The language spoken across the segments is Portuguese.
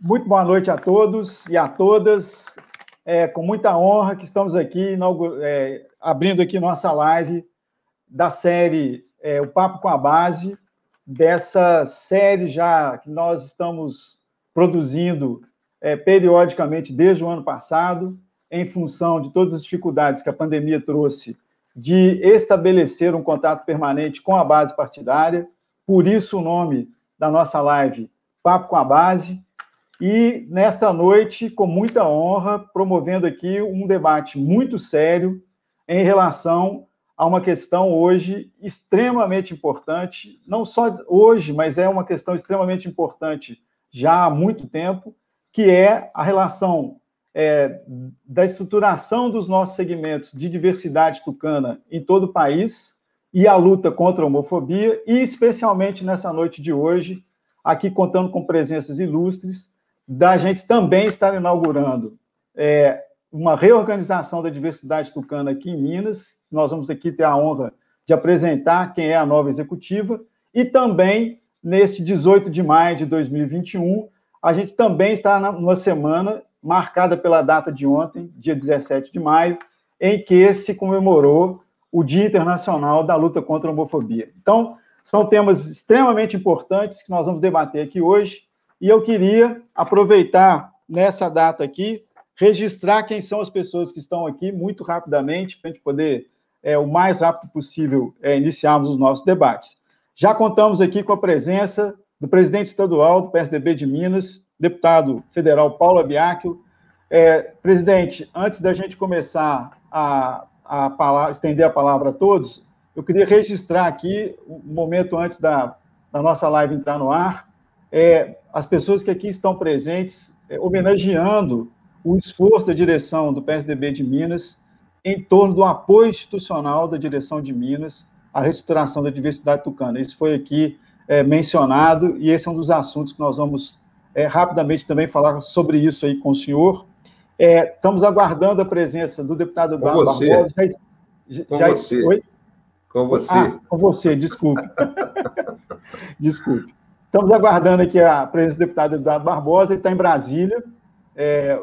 muito boa noite a todos e a todas. É com muita honra que estamos aqui é, abrindo aqui nossa live da série é, O Papo com a Base, dessa série já que nós estamos produzindo é, periodicamente desde o ano passado, em função de todas as dificuldades que a pandemia trouxe de estabelecer um contato permanente com a base partidária. Por isso o nome da nossa live, Papo com a Base. E nesta noite, com muita honra, promovendo aqui um debate muito sério em relação a uma questão hoje extremamente importante, não só hoje, mas é uma questão extremamente importante já há muito tempo, que é a relação é, da estruturação dos nossos segmentos de diversidade tucana em todo o país e a luta contra a homofobia, e especialmente nessa noite de hoje, aqui contando com presenças ilustres, da gente também estar inaugurando é, uma reorganização da diversidade tucana aqui em Minas. Nós vamos aqui ter a honra de apresentar quem é a nova executiva, e também, neste 18 de maio de 2021, a gente também está numa semana marcada pela data de ontem, dia 17 de maio, em que se comemorou o Dia Internacional da Luta contra a Homofobia. Então, são temas extremamente importantes que nós vamos debater aqui hoje, e eu queria aproveitar nessa data aqui, registrar quem são as pessoas que estão aqui muito rapidamente, para a gente poder, é, o mais rápido possível, é, iniciarmos os nossos debates. Já contamos aqui com a presença do presidente estadual do PSDB de Minas, deputado federal Paulo Abiacchio. É, presidente, antes da gente começar a, a palavra, estender a palavra a todos, eu queria registrar aqui, um momento antes da, da nossa live entrar no ar, é, as pessoas que aqui estão presentes, é, homenageando o esforço da direção do PSDB de Minas em torno do apoio institucional da direção de Minas à reestruturação da diversidade tucana. Isso foi aqui é, mencionado e esse é um dos assuntos que nós vamos é, rapidamente também falar sobre isso aí com o senhor. É, estamos aguardando a presença do deputado Eduardo Barbosa. Já, com já, você. Oi? Com você. Ah, com você, desculpe. desculpe. Estamos aguardando aqui a presença do deputado Eduardo Barbosa, ele está em Brasília, é,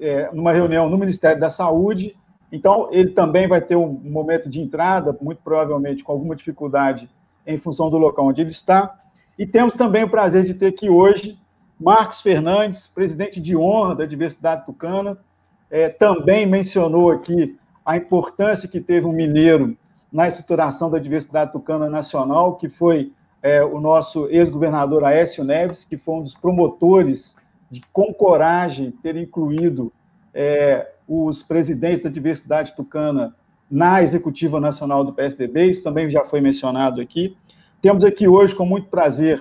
é, numa reunião no Ministério da Saúde, então ele também vai ter um momento de entrada, muito provavelmente com alguma dificuldade em função do local onde ele está. E temos também o prazer de ter aqui hoje Marcos Fernandes, presidente de honra da Diversidade Tucana, é, também mencionou aqui a importância que teve um mineiro na estruturação da diversidade tucana nacional, que foi é, o nosso ex-governador Aécio Neves, que foi um dos promotores de, com coragem, ter incluído é, os presidentes da diversidade tucana na executiva nacional do PSDB, isso também já foi mencionado aqui. Temos aqui hoje, com muito prazer,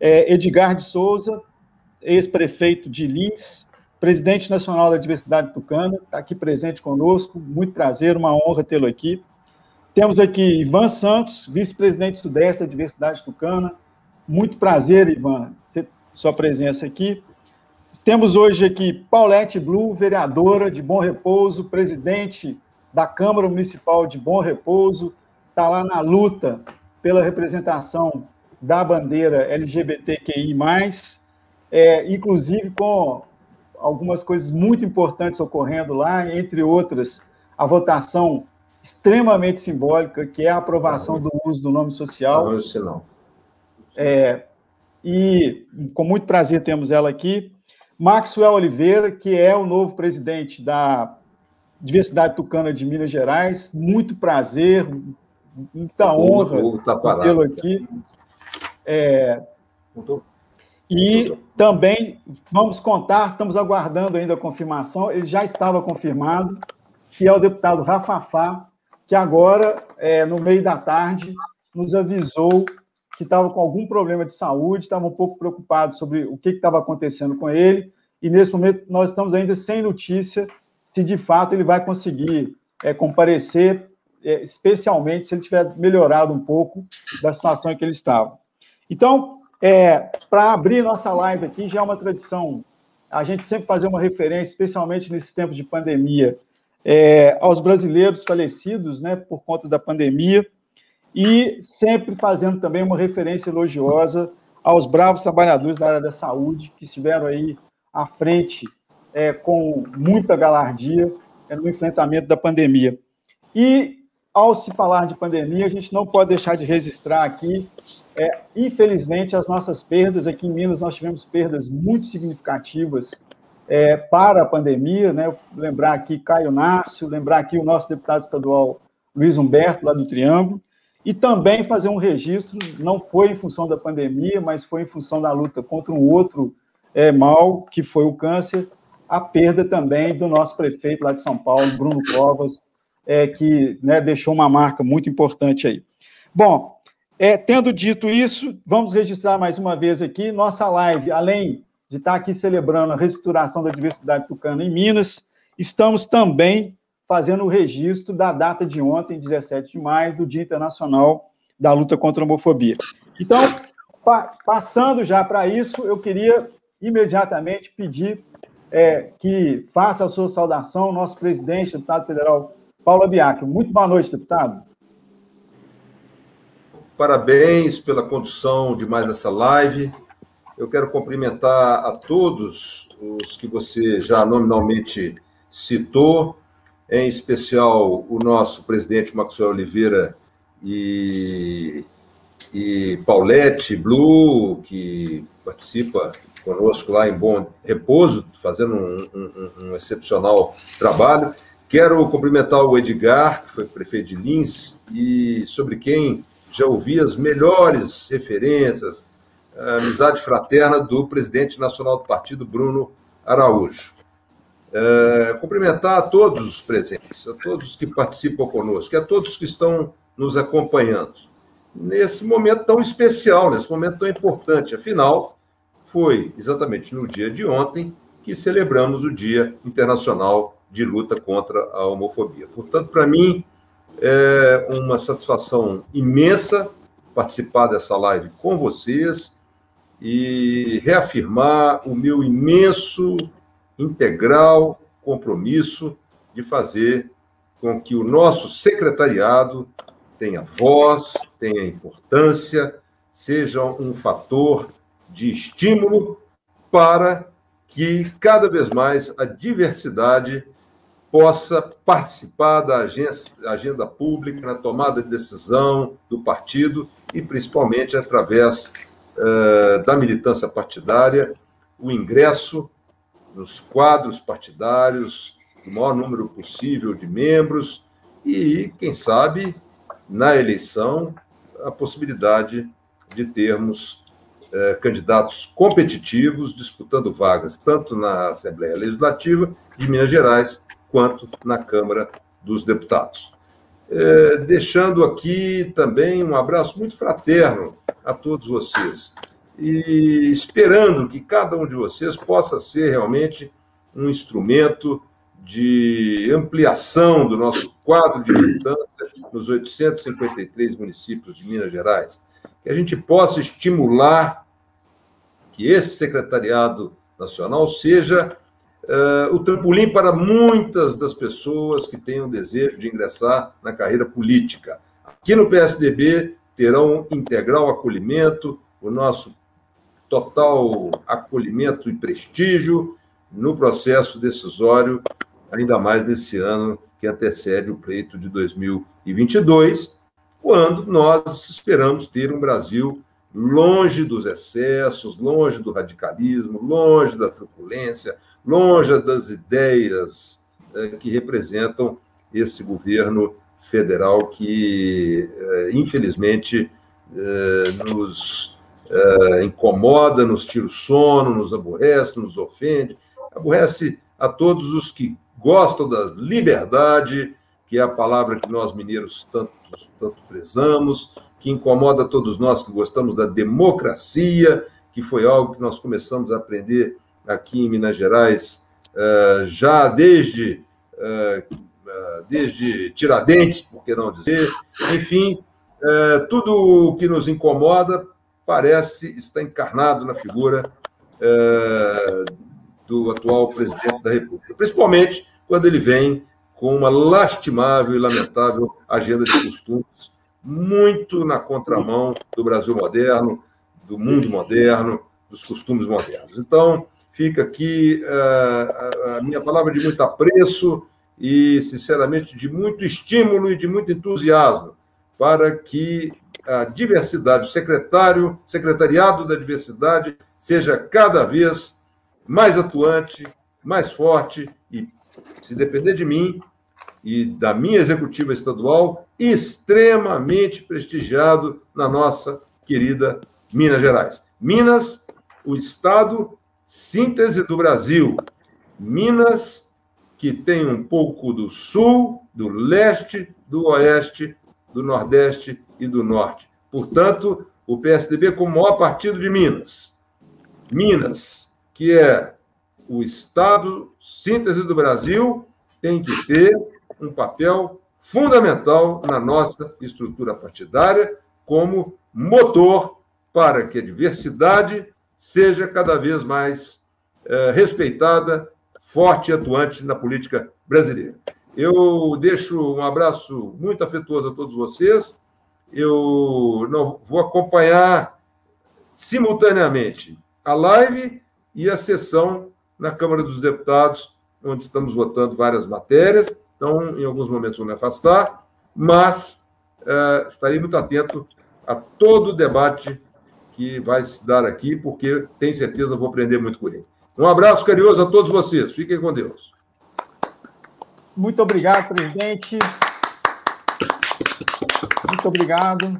é, Edgar de Souza, ex-prefeito de Lins, presidente nacional da diversidade tucana, está aqui presente conosco, muito prazer, uma honra tê-lo aqui. Temos aqui Ivan Santos, vice-presidente sudeste da Diversidade Tucana. Muito prazer, Ivan, sua presença aqui. Temos hoje aqui Paulette Blue, vereadora de Bom Repouso, presidente da Câmara Municipal de Bom Repouso, está lá na luta pela representação da bandeira LGBTQI+, é, inclusive com algumas coisas muito importantes ocorrendo lá, entre outras, a votação extremamente simbólica, que é a aprovação do uso do nome social. Não, é, e com muito prazer temos ela aqui. Maxwell Oliveira, que é o novo presidente da Diversidade Tucana de Minas Gerais. Muito prazer, muita honra tê-lo aqui. É, e também vamos contar, estamos aguardando ainda a confirmação, ele já estava confirmado, que é o deputado Rafafá, que agora, é, no meio da tarde, nos avisou que estava com algum problema de saúde, estava um pouco preocupado sobre o que estava acontecendo com ele, e nesse momento nós estamos ainda sem notícia se de fato ele vai conseguir é, comparecer, é, especialmente se ele tiver melhorado um pouco da situação em que ele estava. Então, é, para abrir nossa live aqui, já é uma tradição a gente sempre fazer uma referência, especialmente nesses tempos de pandemia, é, aos brasileiros falecidos né, por conta da pandemia e sempre fazendo também uma referência elogiosa aos bravos trabalhadores da área da saúde que estiveram aí à frente é, com muita galardia é, no enfrentamento da pandemia. E, ao se falar de pandemia, a gente não pode deixar de registrar aqui, é, infelizmente, as nossas perdas. Aqui em Minas, nós tivemos perdas muito significativas é, para a pandemia. Né? Lembrar aqui Caio Nárcio, lembrar aqui o nosso deputado estadual Luiz Humberto, lá do Triângulo, e também fazer um registro, não foi em função da pandemia, mas foi em função da luta contra um outro é, mal, que foi o câncer, a perda também do nosso prefeito lá de São Paulo, Bruno Covas, é, que né, deixou uma marca muito importante aí. Bom, é, tendo dito isso, vamos registrar mais uma vez aqui nossa live, além de estar aqui celebrando a reestruturação da diversidade tucana em Minas, estamos também fazendo o registro da data de ontem, 17 de maio, do Dia Internacional da Luta contra a Homofobia. Então, pa passando já para isso, eu queria imediatamente pedir é, que faça a sua saudação, nosso presidente, deputado federal Paulo Abiac. Muito boa noite, deputado. Parabéns pela condução de mais essa live. Eu quero cumprimentar a todos os que você já nominalmente citou, em especial o nosso presidente Maxwell Oliveira e, e Paulette Blue, que participa conosco lá em Bom Repouso, fazendo um, um, um, excepcional trabalho. Quero cumprimentar o Edgar, que foi prefeito de Lins, e sobre quem já ouvi as melhores referências, amizade fraterna do presidente nacional do partido, Bruno Araújo. É, cumprimentar a todos os presentes, a todos que participam conosco, a todos que estão nos acompanhando nesse momento tão especial, nesse momento tão importante. Afinal, foi exatamente no dia de ontem que celebramos o Dia Internacional de Luta contra a Homofobia. Portanto, para mim, é uma satisfação imensa participar dessa live com vocês e reafirmar o meu imenso, integral compromisso de fazer com que o nosso secretariado tenha voz, tenha importância, seja um fator de estímulo para que cada vez mais a diversidade possa participar da agenda pública, na tomada de decisão do partido e principalmente através uh, da militância partidária, o ingresso nos quadros partidários, do maior número possível de membros e, quem sabe, na eleição, a possibilidade de termos eh, candidatos competitivos disputando vagas tanto na Assembleia Legislativa de Minas Gerais quanto na Câmara dos Deputados. Eh, deixando aqui também um abraço muito fraterno a todos vocês. E esperando que cada um de vocês possa ser realmente um instrumento de ampliação do nosso quadro de militância nos 853 municípios de Minas Gerais. Que a gente possa estimular que esse secretariado nacional seja uh, o trampolim para muitas das pessoas que tenham desejo de ingressar na carreira política. Aqui no PSDB terão integral acolhimento, o nosso total acolhimento e prestígio no processo decisório, ainda mais nesse ano que antecede o pleito de 2022, quando nós esperamos ter um Brasil longe dos excessos, longe do radicalismo, longe da truculência, longe das ideias eh, que representam esse governo federal que, eh, infelizmente, eh, nos incomoda, nos tira o sono, nos aborrece, nos ofende, aborrece a todos os que gostam da liberdade, que é a palavra que nós mineiros tanto, tanto prezamos, que incomoda todos nós que gostamos da democracia, que foi algo que nós começamos a aprender aqui em Minas Gerais uh, já desde, uh, uh, desde Tiradentes, por que não dizer? Enfim, tudo o que nos incomoda parece estar encarnado na figura do atual presidente da República, principalmente quando ele vem com uma lastimável e lamentável agenda de costumes, muito na contramão do Brasil moderno, do mundo moderno, dos costumes modernos. Então, fica aqui uh, a minha palavra de muito apreço e, sinceramente, de muito estímulo e de muito entusiasmo para que a diversidade, o secretário, secretariado da diversidade seja cada vez mais atuante, mais forte e, se depender de mim e da minha executiva estadual, extremamente prestigiado na nossa querida Minas Gerais. Minas, o estado síntese do Brasil. Minas, que tem um pouco do sul, do leste, do oeste, do nordeste e do norte. Portanto, o PSDB como maior partido de Minas. Minas, que é o estado síntese do Brasil, tem que ter um papel fundamental na nossa estrutura partidária como motor para que a diversidade seja cada vez mais é, respeitada, forte e atuante na política brasileira. Eu deixo um abraço muito afetuoso a todos vocês. Eu não vou acompanhar simultaneamente a live e a sessão na Câmara dos Deputados, onde estamos votando várias matérias. Então, em alguns momentos vou me afastar, mas uh, estarei muito atento a todo o debate que vai se dar aqui, porque tenho certeza vou aprender muito com ele. Um abraço carinhoso a todos vocês. Fiquem com Deus. Muito obrigado, presidente. Muito obrigado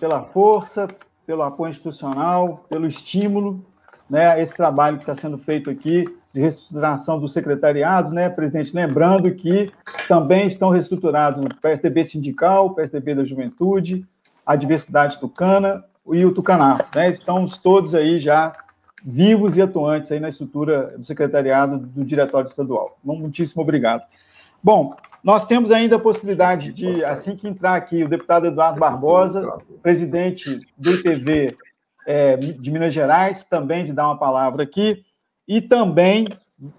pela força, pelo apoio institucional, pelo estímulo, né, esse trabalho que está sendo feito aqui de reestruturação dos secretariados, né, presidente? Lembrando que também estão reestruturados o PSDB sindical, o PSDB da juventude, a diversidade tucana e o tucaná, né? Estamos todos aí já vivos e atuantes aí na estrutura do secretariado do Diretório Estadual. Muitíssimo obrigado. Bom, nós temos ainda a possibilidade de, assim que entrar aqui, o deputado Eduardo Barbosa, presidente do ITV é, de Minas Gerais, também de dar uma palavra aqui, e também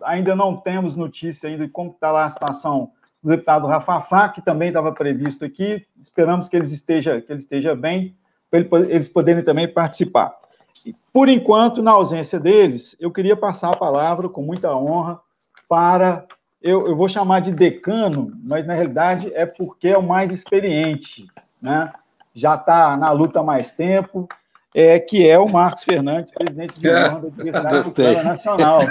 ainda não temos notícia ainda de como está lá a situação do deputado Rafafá, que também estava previsto aqui. Esperamos que ele esteja, que ele esteja bem, para eles poderem também participar. Por enquanto, na ausência deles, eu queria passar a palavra com muita honra para. Eu, eu vou chamar de decano, mas na realidade é porque é o mais experiente, né? Já está na luta há mais tempo, é, que é o Marcos Fernandes, presidente de honra da Universidade Nacional.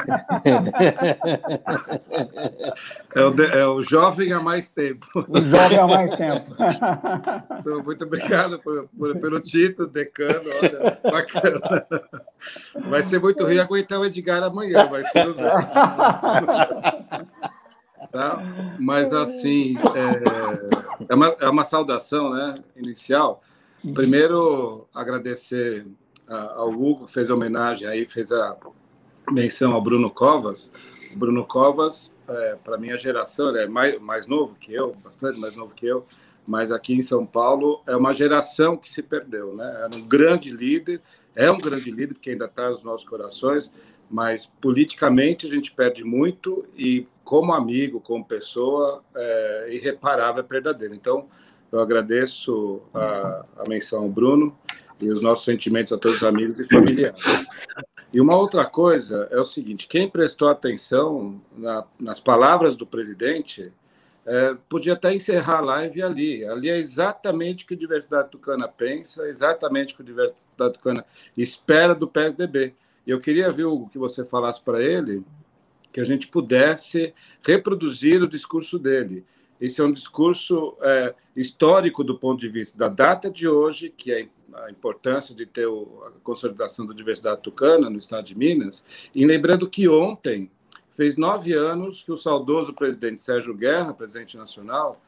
É o, é o jovem há mais tempo. O jovem há mais tempo. Então, muito obrigado por, por, pelo título, decano. Olha, bacana. Vai ser muito ruim aguentar o Edgar amanhã, mas tudo bem. Tá? Mas, assim, é, é, uma, é uma saudação né, inicial Primeiro, agradecer ao Hugo, que fez homenagem aí, fez a menção ao Bruno Covas. O Bruno Covas, é, para minha geração, ele é mais, mais novo que eu, bastante mais novo que eu, mas aqui em São Paulo é uma geração que se perdeu, né? Era um grande líder, é um grande líder, porque ainda está nos nossos corações, mas politicamente a gente perde muito e como amigo, como pessoa, é irreparável a perda dele. Então, eu agradeço a, a menção ao Bruno e os nossos sentimentos a todos os amigos e familiares. E uma outra coisa é o seguinte: quem prestou atenção na, nas palavras do presidente é, podia até encerrar a live ali. Ali é exatamente o que a Diversidade Tucana pensa, exatamente o que a Diversidade Tucana espera do PSDB. E eu queria ver o que você falasse para ele, que a gente pudesse reproduzir o discurso dele. Esse é um discurso é, histórico do ponto de vista da data de hoje, que é a importância de ter a consolidação da diversidade tucana no estado de Minas, e lembrando que ontem fez nove anos que o saudoso presidente Sérgio Guerra, presidente nacional,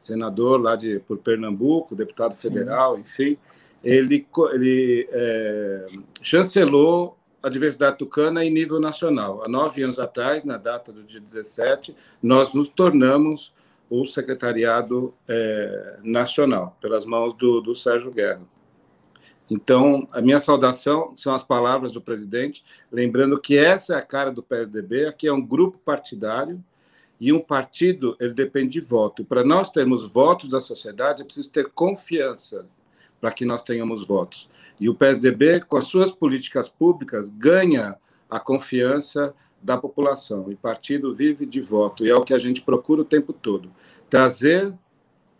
senador lá de por Pernambuco, deputado federal, Sim. enfim, ele, ele é, chancelou a diversidade tucana em nível nacional. Há nove anos atrás, na data do dia 17, nós nos tornamos o secretariado é, nacional, pelas mãos do, do Sérgio Guerra. Então, a minha saudação são as palavras do presidente, lembrando que essa é a cara do PSDB, que é um grupo partidário, e um partido, ele depende de voto. Para nós termos votos da sociedade, é preciso ter confiança para que nós tenhamos votos. E o PSDB, com as suas políticas públicas, ganha a confiança da população. E partido vive de voto, e é o que a gente procura o tempo todo trazer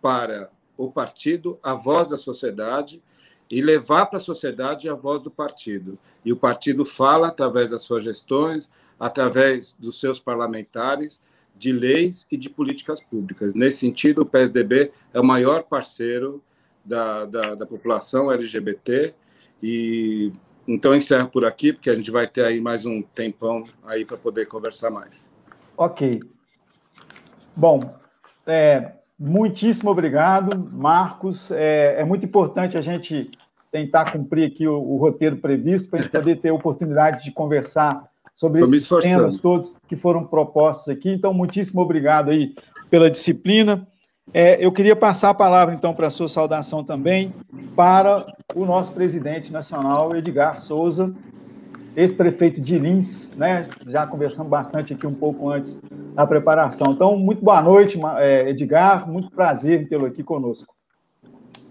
para o partido a voz da sociedade e levar para a sociedade a voz do partido. E o partido fala através das suas gestões, através dos seus parlamentares, de leis e de políticas públicas. Nesse sentido, o PSDB é o maior parceiro da, da, da população LGBT e então encerro por aqui, porque a gente vai ter aí mais um tempão aí para poder conversar mais. Ok. Bom, é, muitíssimo obrigado, Marcos. É, é, muito importante a gente tentar cumprir aqui o, o roteiro previsto para a gente poder ter a oportunidade de conversar sobre Tô esses temas todos que foram propostos aqui. Então, muitíssimo obrigado aí pela disciplina. É, eu queria passar a palavra, então, para a sua saudação também, para o nosso presidente nacional, Edgar Souza, ex-prefeito de Lins, né? Já conversamos bastante aqui um pouco antes da preparação. Então, muito boa noite, é, Edgar, muito prazer tê-lo aqui conosco.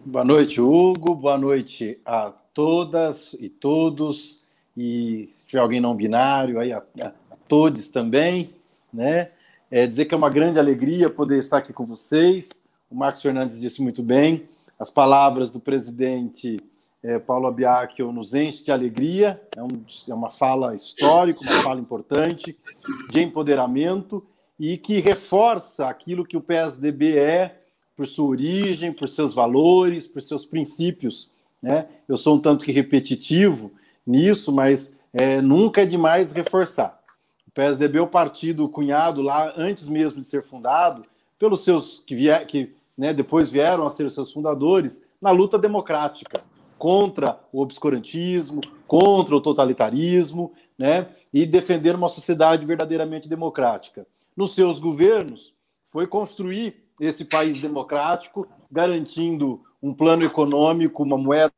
Boa noite, Hugo, boa noite a todas e todos, e se tiver alguém não binário, aí a, a todos também, né? É dizer que é uma grande alegria poder estar aqui com vocês. O Marcos Fernandes disse muito bem, as palavras do presidente é, Paulo Abiacchio nos enche de alegria, é, um, é uma fala histórica, uma fala importante, de empoderamento e que reforça aquilo que o PSDB é por sua origem, por seus valores, por seus princípios. Né? Eu sou um tanto que repetitivo nisso, mas é, nunca é demais reforçar. PSDB é o partido cunhado lá antes mesmo de ser fundado pelos seus que, vier, que né, depois vieram a ser os seus fundadores na luta democrática contra o obscurantismo, contra o totalitarismo, né, e defender uma sociedade verdadeiramente democrática. Nos seus governos, foi construir esse país democrático, garantindo um plano econômico, uma moeda.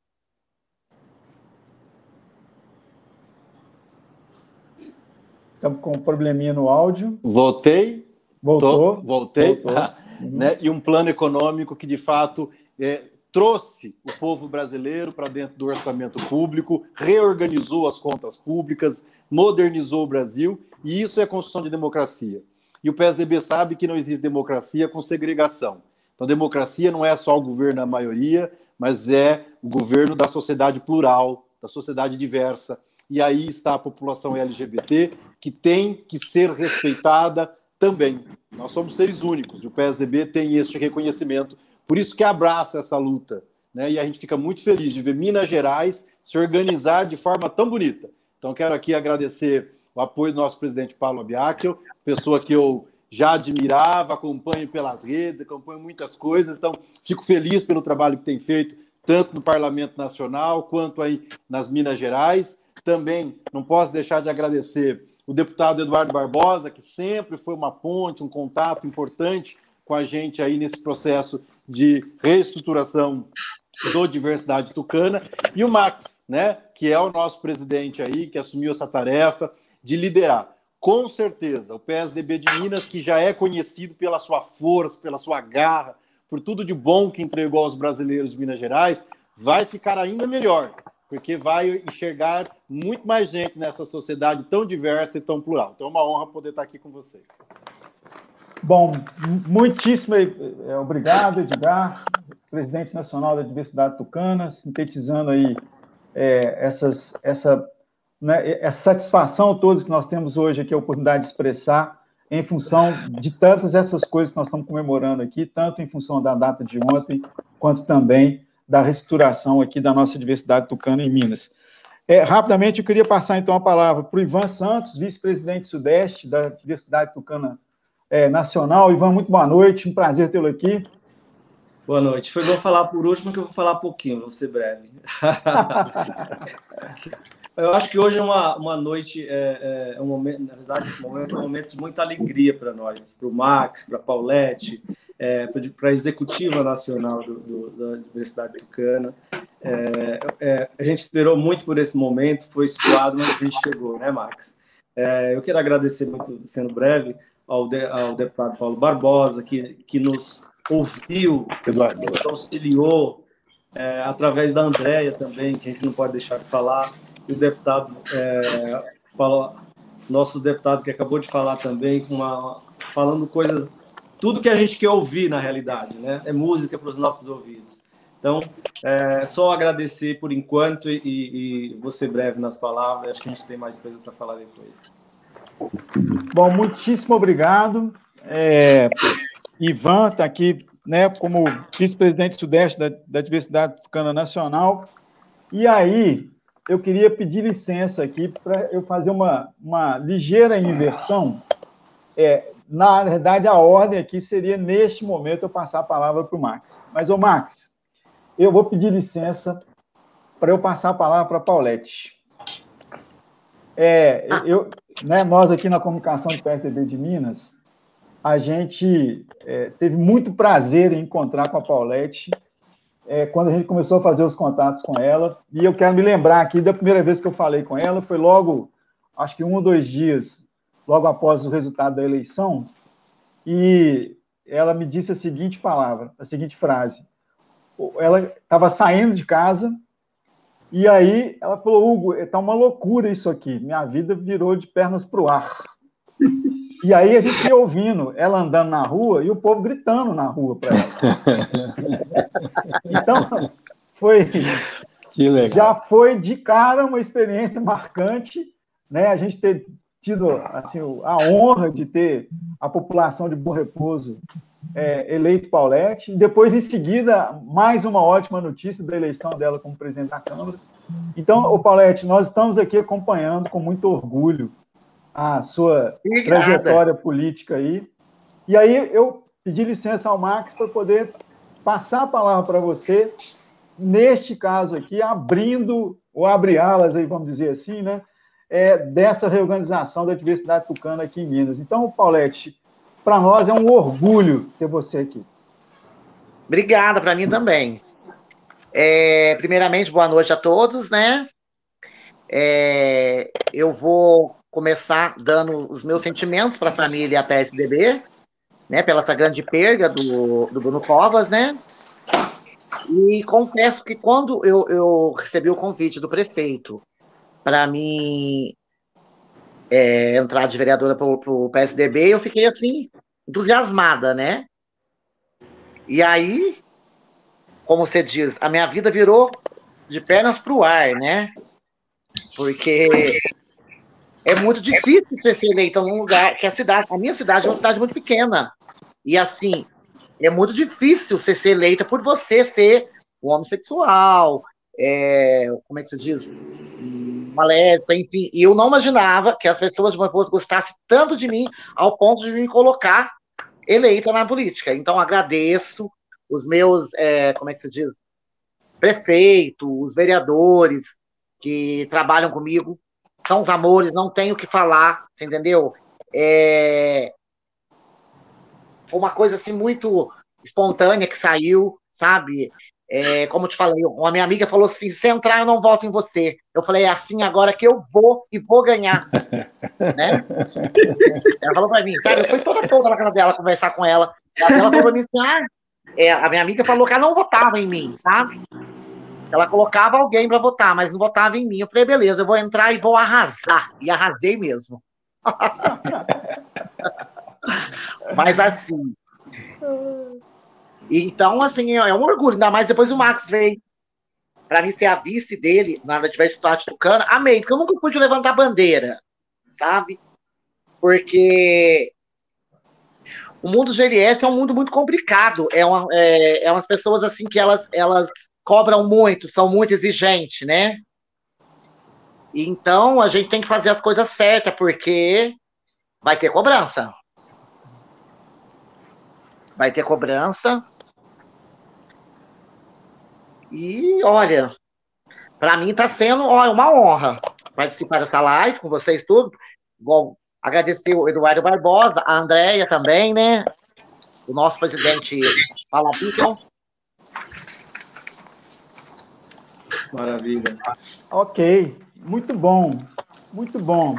Estamos com um probleminha no áudio. Voltei. Voltou. Tô, voltei. Voltou. né? E um plano econômico que, de fato, é, trouxe o povo brasileiro para dentro do orçamento público, reorganizou as contas públicas, modernizou o Brasil, e isso é construção de democracia. E o PSDB sabe que não existe democracia com segregação. Então, democracia não é só o governo da maioria, mas é o governo da sociedade plural, da sociedade diversa. E aí está a população LGBT, que tem que ser respeitada também. Nós somos seres únicos, e o PSDB tem este reconhecimento por isso que abraça essa luta. Né? E a gente fica muito feliz de ver Minas Gerais se organizar de forma tão bonita. Então, quero aqui agradecer o apoio do nosso presidente Paulo Abiacchio, pessoa que eu já admirava, acompanho pelas redes, acompanho muitas coisas. Então, fico feliz pelo trabalho que tem feito, tanto no Parlamento Nacional quanto aí nas Minas Gerais. Também não posso deixar de agradecer o deputado Eduardo Barbosa, que sempre foi uma ponte, um contato importante com a gente aí nesse processo de reestruturação do Diversidade Tucana, e o Max, né, que é o nosso presidente aí, que assumiu essa tarefa de liderar. Com certeza, o PSDB de Minas, que já é conhecido pela sua força, pela sua garra, por tudo de bom que entregou aos brasileiros de Minas Gerais, vai ficar ainda melhor, porque vai enxergar muito mais gente nessa sociedade tão diversa e tão plural. Então é uma honra poder estar aqui com vocês. Bom, muitíssimo é, obrigado, Edgar, presidente nacional da Diversidade Tucana, sintetizando aí é, essas, essa, né, essa satisfação toda que nós temos hoje aqui, a oportunidade de expressar, em função de tantas essas coisas que nós estamos comemorando aqui, tanto em função da data de ontem, quanto também da reestruturação aqui da nossa diversidade tucana em Minas. É, rapidamente, eu queria passar então a palavra para o Ivan Santos, vice-presidente sudeste da Diversidade Tucana é, Nacional. Ivan, muito boa noite, um prazer tê-lo aqui. Boa noite. Foi bom falar por último, que eu vou falar pouquinho, vou ser breve. eu acho que hoje é uma, uma noite, é, é, um momento, na verdade, esse momento é um momento de muita alegria para nós, para o Max, para a Paulette, é, para a executiva nacional do, do, da Universidade Tucana. É, é, a gente esperou muito por esse momento, foi suado, mas a gente chegou, né, Max? É, eu quero agradecer muito, sendo breve, ao, de, ao deputado Paulo Barbosa, que, que nos ouviu, Eduardo. nos auxiliou, é, através da Andréia também, que a gente não pode deixar de falar, e o deputado é, nosso deputado que acabou de falar também, uma, falando coisas, tudo que a gente quer ouvir na realidade, né? É música para os nossos ouvidos. Então, é só agradecer por enquanto e, e vou ser breve nas palavras. Acho que a gente tem mais coisas para falar depois. Bom, muitíssimo obrigado. É, Ivan está aqui né, como vice-presidente sudeste da, da Diversidade Tucana Nacional. E aí, eu queria pedir licença aqui para eu fazer uma, uma ligeira inversão. É, na verdade, a ordem aqui seria, neste momento, eu passar a palavra para o Max. Mas, ô Max, eu vou pedir licença para eu passar a palavra para a Paulette. É, eu, né, nós aqui na comunicação do PSDB de Minas, a gente é, teve muito prazer em encontrar com a Paulette é, quando a gente começou a fazer os contatos com ela. E eu quero me lembrar aqui da primeira vez que eu falei com ela, foi logo, acho que um ou dois dias, logo após o resultado da eleição, e ela me disse a seguinte palavra, a seguinte frase. Ela estava saindo de casa e aí ela falou: Hugo, está uma loucura isso aqui. Minha vida virou de pernas para o ar. E aí a gente ia ouvindo ela andando na rua e o povo gritando na rua para ela. Então, foi. Já foi de cara uma experiência marcante, né? A gente ter tido assim, a honra de ter a população de Bom Repouso é, eleito Paulette. E depois, em seguida, mais uma ótima notícia da eleição dela como presidente da Câmara. Então, o Paulette, nós estamos aqui acompanhando com muito orgulho a sua Obrigada. trajetória política aí. E aí eu pedi licença ao Max para poder passar a palavra para você, neste caso aqui, abrindo, ou abre alas aí, vamos dizer assim, né? É, dessa reorganização da diversidade tucana aqui em Minas. Então, Paulette, para nós é um orgulho ter você aqui. Obrigada, para mim também. É, primeiramente, boa noite a todos, né? É, eu vou começar dando os meus sentimentos para a família PSDB, né, pela essa grande perda do, do Bruno Covas, né? E confesso que quando eu, eu recebi o convite do prefeito para mim é, entrar de vereadora para o PSDB, eu fiquei assim, entusiasmada, né? E aí, como você diz, a minha vida virou de pernas para o ar, né? Porque é muito difícil você ser eleita num lugar que a cidade, a minha cidade é uma cidade muito pequena. E assim, é muito difícil você ser eleita por você ser um homossexual, é, como é que se diz? Uma lésbica, enfim. E eu não imaginava que as pessoas de Moipos gostassem tanto de mim ao ponto de me colocar eleita na política. Então, agradeço os meus, é, como é que se diz? Prefeitos, os vereadores que trabalham comigo, são os amores, não tenho o que falar, entendeu? É uma coisa assim muito espontânea que saiu, sabe? É, como eu te falei, uma minha amiga falou assim: se entrar, eu não voto em você. Eu falei, é assim agora que eu vou e vou ganhar. né? Ela falou pra mim, sabe? Eu fui toda toda na casa dela conversar com ela. Ela falou pra mim assim: ah, é, a minha amiga falou que ela não votava em mim, sabe? Ela colocava alguém para votar, mas não votava em mim. Eu falei, beleza, eu vou entrar e vou arrasar. E arrasei mesmo. mas assim. Então, assim, é um orgulho, ainda mais depois o Max veio. Para mim ser a vice dele na Diversidade Tucana, amei, porque eu nunca fui de levantar bandeira, sabe? Porque o mundo do GLS é um mundo muito complicado. É, uma, é, é umas pessoas assim que elas, elas cobram muito, são muito exigentes, né? Então a gente tem que fazer as coisas certas, porque vai ter cobrança. Vai ter cobrança. E olha, para mim está sendo ó, uma honra participar dessa live com vocês tudo. Igual, agradecer o Eduardo Barbosa, a Andréia também, né? O nosso presidente Palapito. Maravilha. Ok, muito bom, muito bom.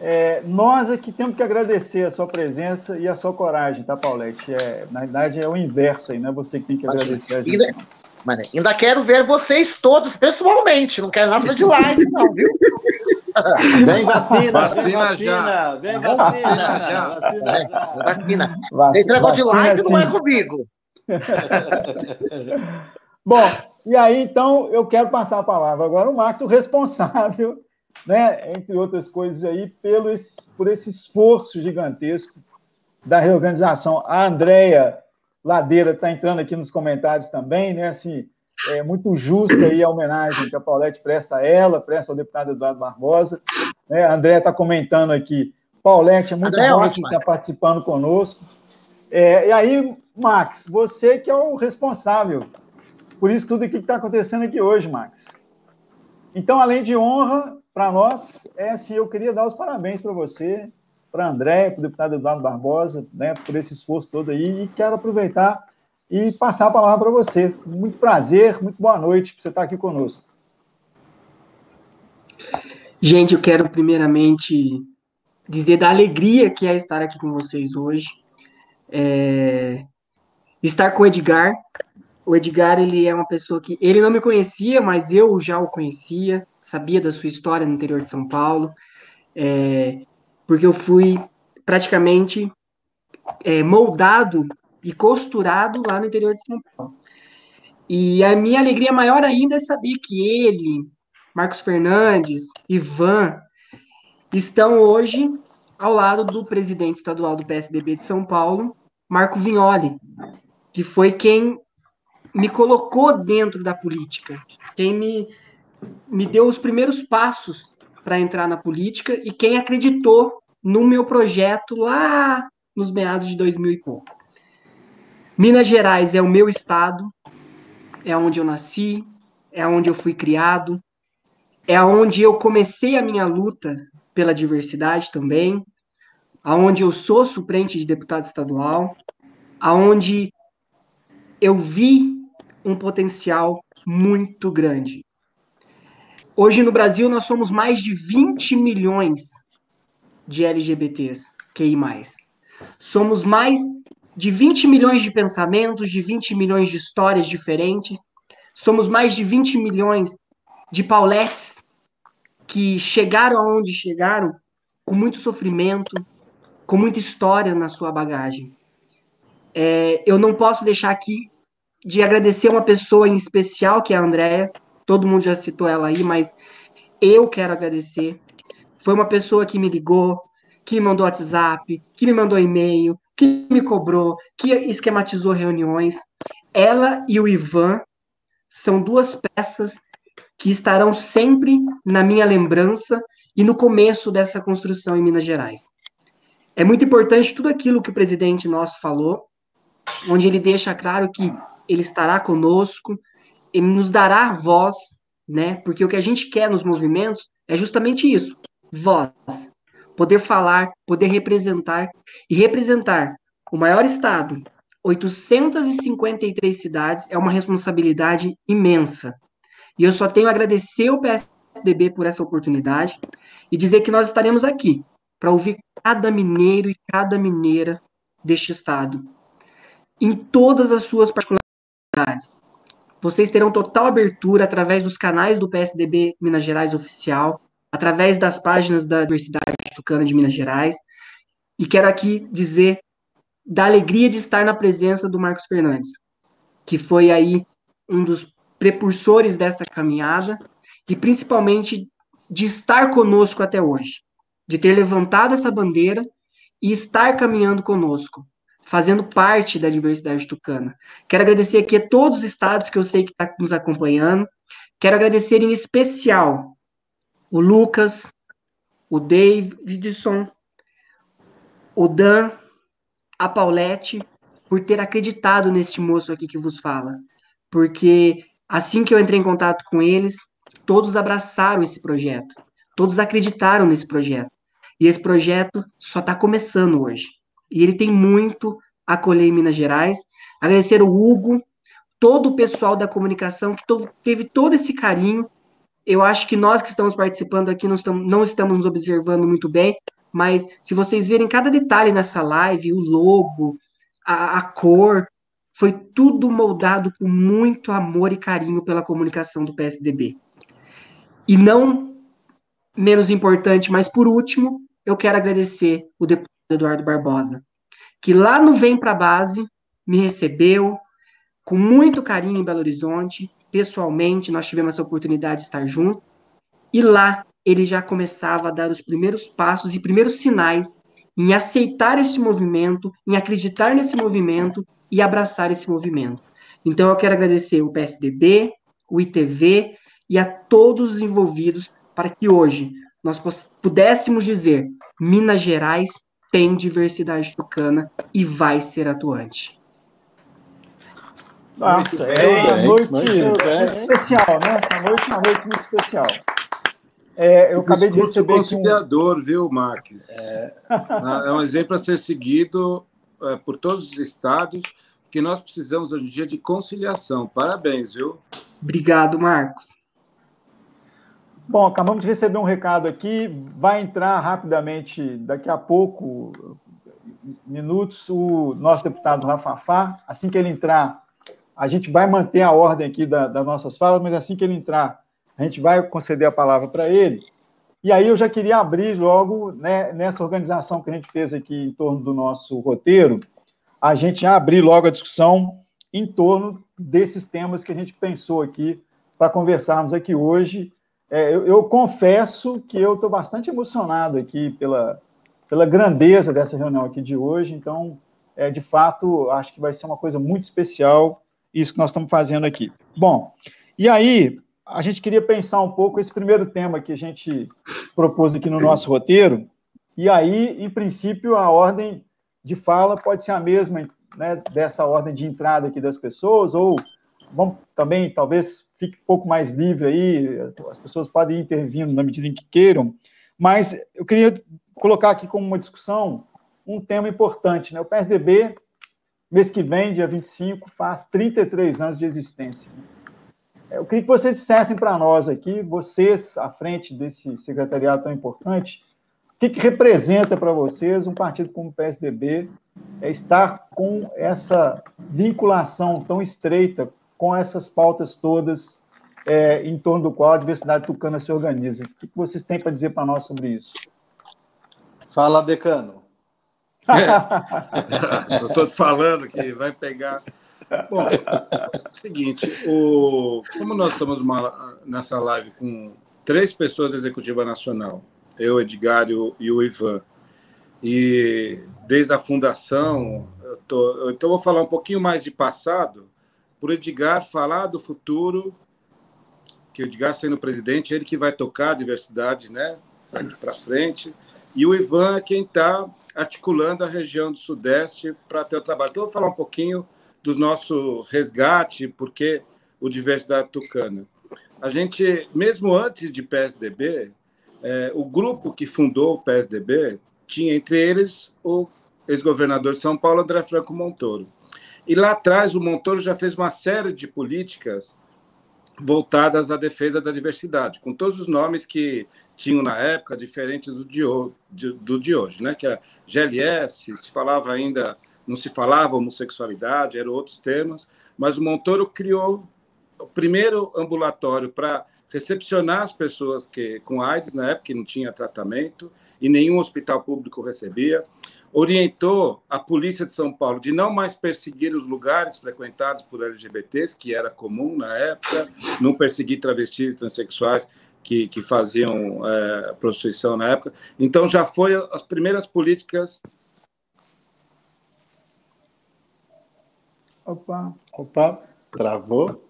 É, nós aqui temos que agradecer a sua presença e a sua coragem, tá, Paulette? É, na verdade, é o inverso aí, não é você que tem que agradecer a gente. Ainda, mano, ainda quero ver vocês todos pessoalmente, não quero nada de live, não, viu? Vem vacina, Vacina vem vacina, já. vem Vacina vacina, já. vacina já. vacina. Vac- Esse negócio de vacina, live não é sim. comigo. Bom, e aí então eu quero passar a palavra agora ao Marcos, o responsável, né, entre outras coisas aí, pelo esse, por esse esforço gigantesco da reorganização. A Andrea Ladeira está entrando aqui nos comentários também, né? Assim, é muito justa aí a homenagem que a Paulette presta a ela, presta ao deputado Eduardo Barbosa. Né? A Andrea está comentando aqui. Paulette, é muito André é bom você estar participando conosco. É, e aí, Max, você que é o responsável por isso tudo que está acontecendo aqui hoje, Max. Então, além de honra para nós, é assim, eu queria dar os parabéns para você, para André, para o deputado Eduardo Barbosa, né, por esse esforço todo aí, e quero aproveitar e passar a palavra para você. Muito prazer, muito boa noite por você estar aqui conosco. Gente, eu quero primeiramente dizer da alegria que é estar aqui com vocês hoje. É, Estar com o Edgar. O Edgar, ele é uma pessoa que... Ele não me conhecia, mas eu já o conhecia. Sabia da sua história no interior de São Paulo. É, porque eu fui praticamente é, moldado e costurado lá no interior de São Paulo. E a minha alegria maior ainda é saber que ele, Marcos Fernandes, Ivan, estão hoje ao lado do presidente estadual do PSDB de São Paulo, Marco Vignoli, que foi quem me colocou dentro da política, quem me, me deu os primeiros passos para entrar na política e quem acreditou no meu projeto lá nos meados de 2000 e pouco. Minas Gerais é o meu estado, é onde eu nasci, é onde eu fui criado, é onde eu comecei a minha luta pela diversidade também, aonde eu sou suplente de deputado estadual, aonde eu vi um potencial muito grande. Hoje no Brasil nós somos mais de 20 milhões de LGBTs, QI+. Somos mais de 20 milhões de pensamentos, de 20 milhões de histórias diferentes. Somos mais de 20 milhões de Pauletes que chegaram aonde chegaram com muito sofrimento, com muita história na sua bagagem. É, eu não posso deixar aqui de agradecer uma pessoa em especial, que é a Andréia. Todo mundo já citou ela aí, mas eu quero agradecer. Foi uma pessoa que me ligou, que me mandou WhatsApp, que me mandou e-mail, que me cobrou, que esquematizou reuniões. Ela e o Ivan são duas peças que estarão sempre na minha lembrança e no começo dessa construção em Minas Gerais. É muito importante tudo aquilo que o presidente nosso falou, onde ele deixa claro que ele estará conosco, ele nos dará voz, né? Porque o que a gente quer nos movimentos é justamente isso, voz. Poder falar, poder representar e representar o maior estado, 853 cidades, é uma responsabilidade imensa. E eu só tenho a agradecer ao PSDB por essa oportunidade e dizer que nós estaremos aqui para ouvir cada mineiro e cada mineira deste estado, em todas as suas particularidades. Vocês terão total abertura através dos canais do PSDB Minas Gerais oficial, através das páginas da Universidade Tucana de Minas Gerais. E quero aqui dizer da alegria de estar na presença do Marcos Fernandes, que foi aí um dos precursores dessa caminhada e principalmente de estar conosco até hoje, de ter levantado essa bandeira e estar caminhando conosco, fazendo parte da diversidade tucana. Quero agradecer aqui a todos os estados que eu sei que estão tá nos acompanhando. Quero agradecer em especial o Lucas, o Davidson, o Dan, a Paulette, por ter acreditado neste moço aqui que vos fala. Porque assim que eu entrei em contato com eles, todos abraçaram esse projeto. Todos acreditaram nesse projeto. E esse projeto só está começando hoje. E ele tem muito a colher em Minas Gerais. Agradecer o Hugo, todo o pessoal da comunicação que teve todo esse carinho. Eu acho que nós que estamos participando aqui não estamos, não estamos nos observando muito bem, mas se vocês verem cada detalhe nessa live, o logo, a, a cor, foi tudo moldado com muito amor e carinho pela comunicação do PSDB. E não menos importante, mas por último, eu quero agradecer o deputado Eduardo Barbosa, que lá no Vem para Base me recebeu com muito carinho em Belo Horizonte, pessoalmente, nós tivemos essa oportunidade de estar juntos, e lá ele já começava a dar os primeiros passos e primeiros sinais em aceitar esse movimento, em acreditar nesse movimento e abraçar esse movimento. Então eu quero agradecer o PSDB, o ITV e a todos os envolvidos para que hoje nós pudéssemos dizer Minas Gerais tem diversidade tucana e vai ser atuante. Nossa, é uma noite especial, né? Essa noite é uma noite muito especial. É, eu acabei de receber conciliador, um... viu, Marques? É. é um exemplo a ser seguido é, por todos os estados, que nós precisamos hoje em dia de conciliação. Parabéns, viu? Obrigado, Marcos. Bom, acabamos de receber um recado aqui. Vai entrar rapidamente, daqui a pouco, minutos, o nosso deputado Rafafá. Assim que ele entrar, a gente vai manter a ordem aqui da, das nossas falas, mas assim que ele entrar, a gente vai conceder a palavra para ele. E aí eu já queria abrir logo, né, nessa organização que a gente fez aqui em torno do nosso roteiro, a gente abrir logo a discussão em torno desses temas que a gente pensou aqui para conversarmos aqui hoje é, eu, eu, confesso que eu estou bastante emocionado aqui pela, pela grandeza dessa reunião aqui de hoje. Então, é, de fato, acho que vai ser uma coisa muito especial isso que nós estamos fazendo aqui. Bom, e aí a gente queria pensar um pouco esse primeiro tema que a gente propôs aqui no nosso roteiro. E aí, em princípio, a ordem de fala pode ser a mesma né, dessa ordem de entrada aqui das pessoas, ou vamos também, talvez, fique um pouco mais livre aí, as pessoas podem ir intervindo na medida em que queiram, mas eu queria colocar aqui como uma discussão um tema importante, né? O PSDB, mês que vem, dia 25, faz 33 anos de existência. É, eu queria que vocês dissessem para nós aqui, vocês à frente desse secretariado tão importante, o que, que representa para vocês um partido como o PSDB é estar com essa vinculação tão estreita com essas pautas todas é, em torno do qual a diversidade tucana se organiza. O que vocês têm para dizer para nós sobre isso? Fala, decano. É. Estou falando que vai pegar. Bom, é seguinte, o, como nós estamos uma, nessa live com três pessoas da Executiva Nacional, eu, Edgar e o, e o Ivan, e desde a fundação, eu tô, então vou falar um pouquinho mais de passado, por Edgar falar do futuro, que o Edgar sendo presidente, ele que vai tocar a diversidade, né, para frente, e o Ivan é quem está articulando a região do Sudeste para ter o trabalho. Então, eu vou falar um pouquinho do nosso resgate, porque o Diversidade Tucana. A gente, mesmo antes de PSDB, é, o grupo que fundou o PSDB tinha entre eles o ex-governador de São Paulo, André Franco Montoro. E lá atrás, o Montoro já fez uma série de políticas voltadas à defesa da diversidade, com todos os nomes que tinham na época, diferentes do de, do de hoje, né? que a GLS, se falava ainda, não se falava homossexualidade, eram outros termos, mas o Montoro criou o primeiro ambulatório para recepcionar as pessoas que com AIDS, na época que não tinha tratamento, e nenhum hospital público recebia orientou a polícia de São Paulo de não mais perseguir os lugares frequentados por LGBTs, que era comum na época, não perseguir travestis, transexuais que, que faziam é, prostituição na época. Então, já foi as primeiras políticas. Opa, opa, travou.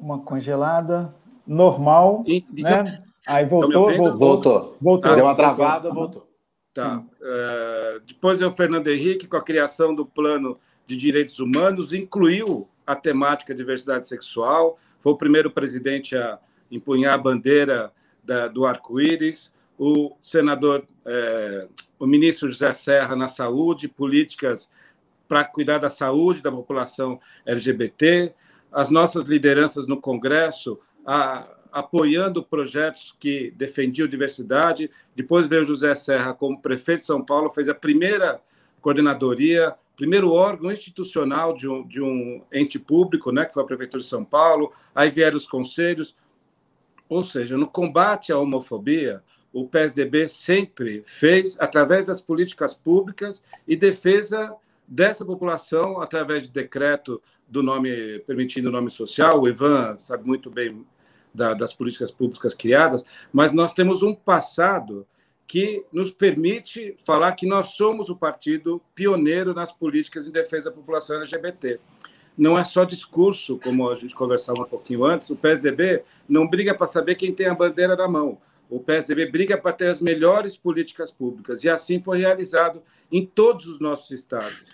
Uma congelada normal, e, né? Aí voltou, voltou, voltou. Voltou. Deu uma travada, voltou. Tá. Uh, depois é o Fernando Henrique, com a criação do Plano de Direitos Humanos, incluiu a temática diversidade sexual, foi o primeiro presidente a empunhar a bandeira da, do arco-íris, o senador, é, o ministro José Serra na saúde, políticas para cuidar da saúde da população LGBT, as nossas lideranças no Congresso, a, apoiando projetos que defendiam diversidade. Depois veio José Serra como prefeito de São Paulo, fez a primeira coordenadoria, primeiro órgão institucional de um, de um ente público, né, que foi a Prefeitura de São Paulo. Aí vieram os conselhos. Ou seja, no combate à homofobia, o PSDB sempre fez através das políticas públicas e defesa dessa população através de decreto do nome permitindo o nome social. O Ivan sabe muito bem da, das políticas públicas criadas, mas nós temos um passado que nos permite falar que nós somos o partido pioneiro nas políticas em defesa da população LGBT. Não é só discurso, como a gente conversava um pouquinho antes, o PSDB não briga para saber quem tem a bandeira na mão. O PSDB briga para ter as melhores políticas públicas, e assim foi realizado em todos os nossos estados,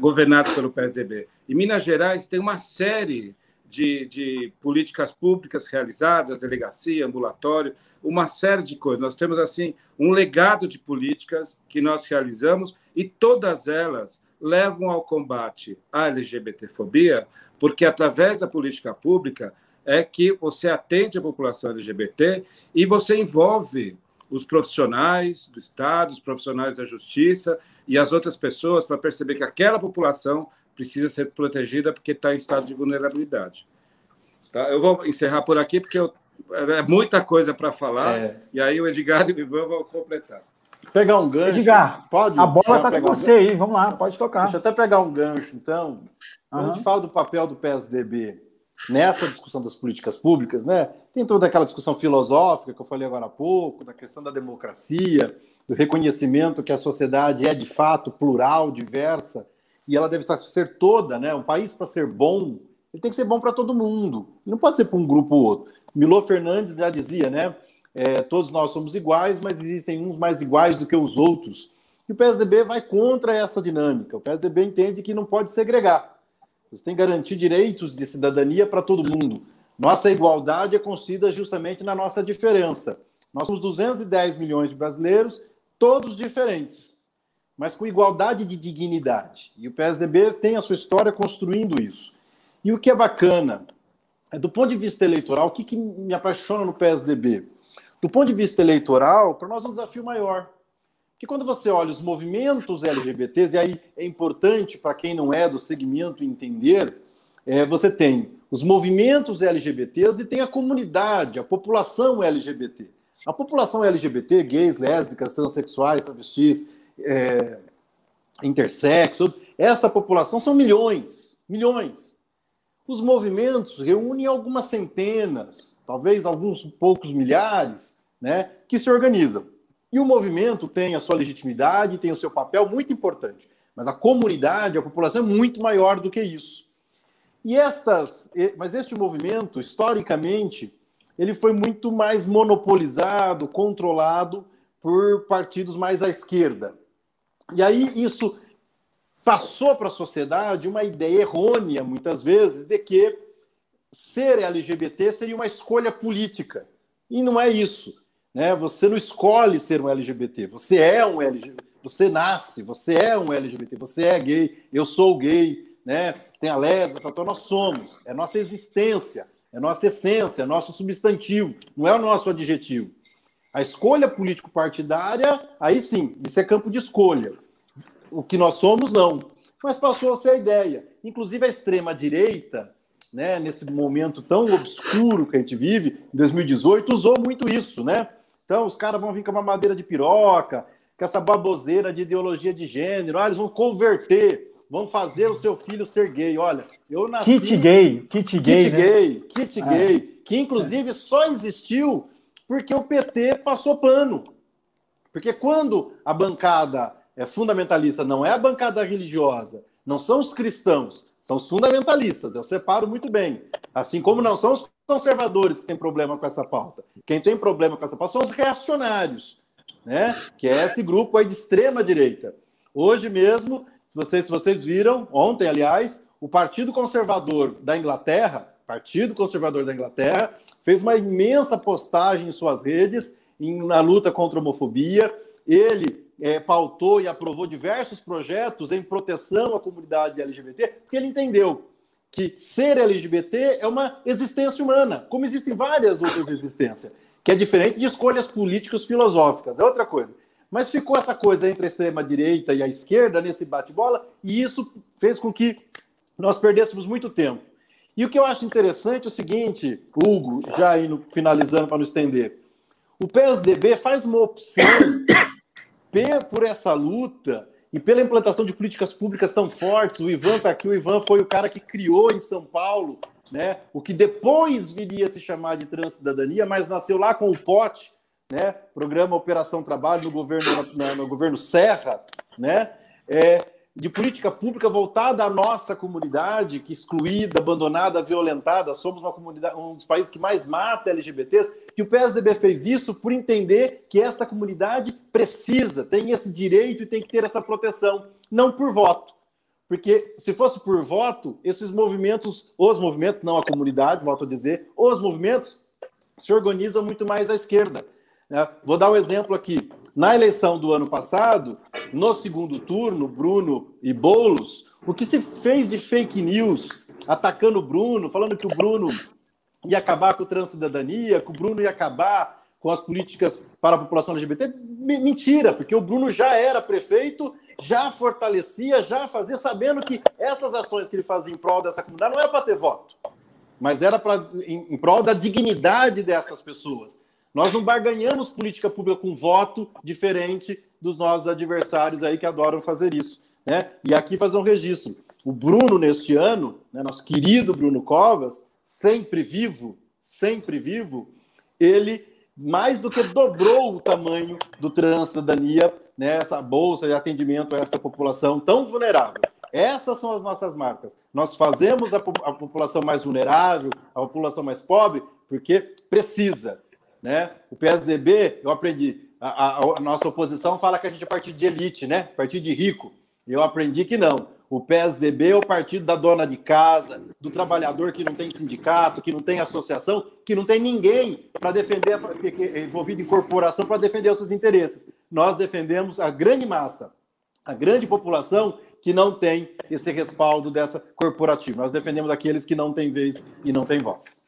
governados pelo PSDB. Em Minas Gerais, tem uma série de, de, políticas públicas realizadas, delegacia, ambulatório, uma série de coisas. Nós temos, assim, um legado de políticas que nós realizamos e todas elas levam ao combate à LGBTfobia, porque através da política pública é que você atende a população LGBT e você envolve os profissionais do Estado, os profissionais da Justiça e as outras pessoas para perceber que aquela população precisa ser protegida porque está em estado de vulnerabilidade. Tá? Eu vou encerrar por aqui porque eu, é muita coisa para falar é. e aí o Edgar e o Ivan vão completar. Pegar um gancho. Edgar, pode. A bola está com você um aí, vamos lá, pode tocar. Deixa eu até pegar um gancho, então. Quando uhum. a gente fala do papel do PSDB nessa discussão das políticas públicas, né? Tem toda aquela discussão filosófica que eu falei agora há pouco, da questão da democracia, do reconhecimento que a sociedade é de fato plural, diversa, e ela deve estar ser toda, né? Um país para ser bom, ele tem que ser bom para todo mundo. Não pode ser para um grupo ou outro. Milô Fernandes já dizia, né? É, todos nós somos iguais, mas existem uns mais iguais do que os outros. E o PSDB vai contra essa dinâmica. O PSDB entende que não pode segregar. Você tem que garantir direitos de cidadania para todo mundo. Nossa igualdade é construída justamente na nossa diferença. Nós somos 210 milhões de brasileiros, todos diferentes, mas com igualdade de dignidade. E o PSDB tem a sua história construindo isso. E o que é bacana, é do ponto de vista eleitoral, o que, que me apaixona no PSDB? Do ponto de vista eleitoral, para nós é um desafio maior. Que quando você olha os movimentos LGBTs, e aí é importante para quem não é do segmento entender, é, você tem os movimentos LGBTs e tem a comunidade, a população LGBT. A população LGBT, gays, lésbicas, transexuais, travestis, é, intersexo, essa população são milhões, milhões. Os movimentos reúnem algumas centenas, talvez alguns poucos milhares, né, que se organizam. E o movimento tem a sua legitimidade, tem o seu papel muito importante. Mas a comunidade, a população é muito maior do que isso. E estas, mas este movimento, historicamente, ele foi muito mais monopolizado, controlado por partidos mais à esquerda. E aí isso passou para a sociedade uma ideia errônea, muitas vezes, de que ser LGBT seria uma escolha política. E não é isso. Né? Você não escolhe ser um LGBT, você é um LGBT, você nasce, você é um LGBT, você é gay, eu sou gay, né? tem a lésbica, então nós somos, é nossa existência, é nossa essência, é nosso substantivo, não é o nosso adjetivo. A escolha político-partidária, aí sim, isso é campo de escolha. O que nós somos, não. Mas passou a ser a ideia. Inclusive a extrema-direita, né, nesse momento tão obscuro que a gente vive, em 2018, usou muito isso, né? Então, os caras vão vir com uma madeira de piroca, com essa baboseira de ideologia de gênero. Ah, eles vão converter, vão fazer o seu filho ser gay. Olha, eu nasci. Kit gay, kit gay. Kit né? gay, kit é. gay, que inclusive só existiu porque o PT passou pano. Porque quando a bancada é fundamentalista não é a bancada religiosa, não são os cristãos, são os fundamentalistas. Eu separo muito bem. Assim como não são os conservadores que têm problema com essa pauta. Quem tem problema com essa pauta são os reacionários, né? que é esse grupo aí de extrema direita. Hoje mesmo, vocês, vocês viram, ontem, aliás, o Partido Conservador da Inglaterra, Partido Conservador da Inglaterra, fez uma imensa postagem em suas redes em, na luta contra a homofobia. Ele é, pautou e aprovou diversos projetos em proteção à comunidade LGBT, porque ele entendeu que ser LGBT é uma existência humana, como existem várias outras existências, que é diferente de escolhas políticas filosóficas, é outra coisa. Mas ficou essa coisa entre a extrema-direita e a esquerda nesse bate-bola, e isso fez com que nós perdêssemos muito tempo. E o que eu acho interessante é o seguinte, Hugo, já indo, finalizando para não estender. O PSDB faz uma opção por essa luta e pela implantação de políticas públicas tão fortes. O Ivan está aqui, o Ivan foi o cara que criou em São Paulo né, o que depois viria a se chamar de Transcidadania, mas nasceu lá com o POT, né, Programa Operação Trabalho no governo, no governo Serra, né, é, de política pública voltada à nossa comunidade, que excluída, abandonada, violentada, somos uma comunidade, um dos países que mais mata LGBTs, que o PSDB fez isso por entender que esta comunidade precisa, tem esse direito e tem que ter essa proteção, não por voto. Porque se fosse por voto, esses movimentos, os movimentos, não a comunidade, volto a dizer, os movimentos se organizam muito mais à esquerda. Né? Vou dar um exemplo aqui. Na eleição do ano passado, no segundo turno, Bruno e Bolos, o que se fez de fake news atacando o Bruno, falando que o Bruno ia acabar com o transcidadania, que o Bruno ia acabar com as políticas para a população LGBT, mentira, porque o Bruno já era prefeito, já fortalecia, já fazia, sabendo que essas ações que ele fazia em prol dessa comunidade não era para ter voto, mas era pra, em, em prol da dignidade dessas pessoas. Nós não barganhamos política pública com voto diferente dos nossos adversários aí que adoram fazer isso. Né? E aqui fazer um registro. O Bruno, neste ano, né, nosso querido Bruno Covas, sempre vivo, sempre vivo, ele mais do que dobrou o tamanho do Transcidadania, né, essa bolsa de atendimento a essa população tão vulnerável. Essas são as nossas marcas. Nós fazemos a, a população mais vulnerável, a população mais pobre, porque precisa. Né? O PSDB, eu aprendi, a, a, a, nossa oposição fala que a gente é partido de elite, né? partido de rico. Eu aprendi que não. O PSDB é o partido da dona de casa, do trabalhador que não tem sindicato, que não tem associação, que não tem ninguém para defender, envolvido em corporação para defender os seus interesses. Nós defendemos a grande massa, a grande população que não tem esse respaldo dessa corporativa. Nós defendemos aqueles que não têm vez e não têm voz.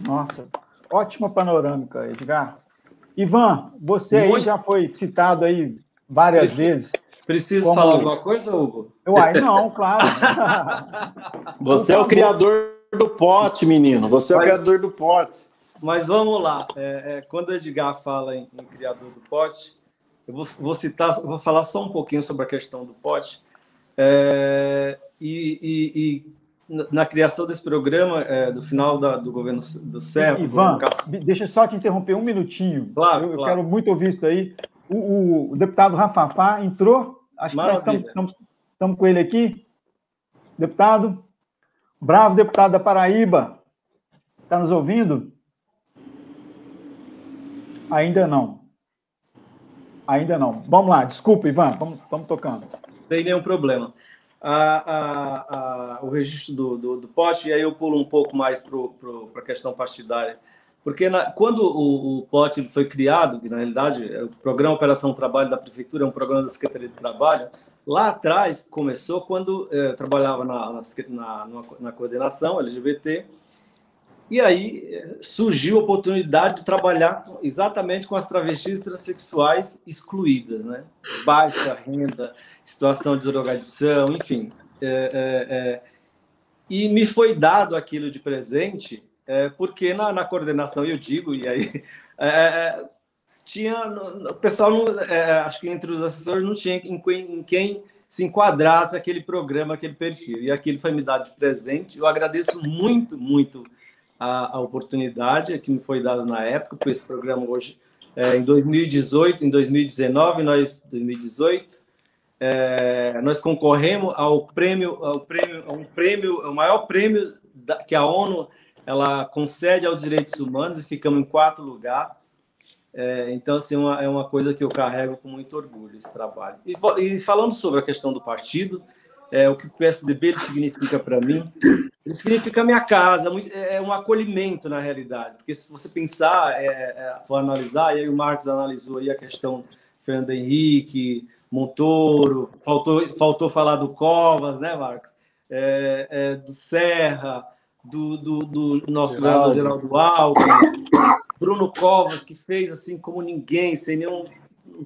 Nossa, Ótima panorâmica, Edgar. Ivan, você Muito... aí já foi citado aí várias Preciso, vezes. Preciso como... falar alguma coisa, Hugo? Uai, não, claro. você é o criador do pote, menino. Você é o criador do pote. Mas vamos lá. É, é, quando o Edgar fala em, em, criador do pote, eu vou, vou citar, vou falar só um pouquinho sobre a questão do pote. É, e, e, e na criação desse programa, é, do final da, do governo do Serra. Ivan, deixa eu só te interromper um minutinho. Claro, eu, eu quero muito ouvir isso aí. O, o, deputado Rafafá entrou, acho Maravilha. que estamos, estamos com ele aqui. Deputado, bravo deputado da Paraíba, está nos ouvindo? Ainda não. Ainda não. Vamos lá, desculpa, Ivan, vamos, vamos tocando. Sem nenhum problema a, a, a, o registro do, do, do, pote, e aí eu pulo um pouco mais para a questão partidária. Porque na, quando o, o pote foi criado, que na realidade é o Programa Operação Trabalho da Prefeitura é um programa da Secretaria de Trabalho, lá atrás começou quando é, eu trabalhava na, na, na, na coordenação LGBT, e aí é, surgiu a oportunidade de trabalhar exatamente com as travestis transexuais excluídas, né? Baixa renda, situação de drogadição, enfim. É, é, é, e me foi dado aquilo de presente, é, porque na, na, coordenação, eu digo, e aí é, tinha. O pessoal, não, acho que entre os assessores, não tinha em, em quem se enquadrasse aquele programa, aquele perfil. E aquilo foi me dado de presente. Eu agradeço muito, muito a, a oportunidade que me foi dada na época, por esse programa hoje. É, em 2018, em 2019, nós, 2018, é, nós concorremos ao prêmio, ao prêmio, um prêmio, o maior prêmio da, que a ONU ela concede aos direitos humanos e ficamos em quarto lugar. É, então, assim, uma, é uma coisa que eu carrego com muito orgulho esse trabalho. E, e falando sobre a questão do partido, é, o que o PSDB significa para mim, ele significa minha casa, é, é um acolhimento na realidade, porque se você pensar, é, é, for analisar, e aí o Marcos analisou aí a questão do Fernando Henrique, Montoro, faltou, faltou falar do Covas, né, Marcos? É, é, do Serra, do, do, do nosso governador Geraldo Alckmin, Bruno Covas, que fez assim como ninguém, sem nenhum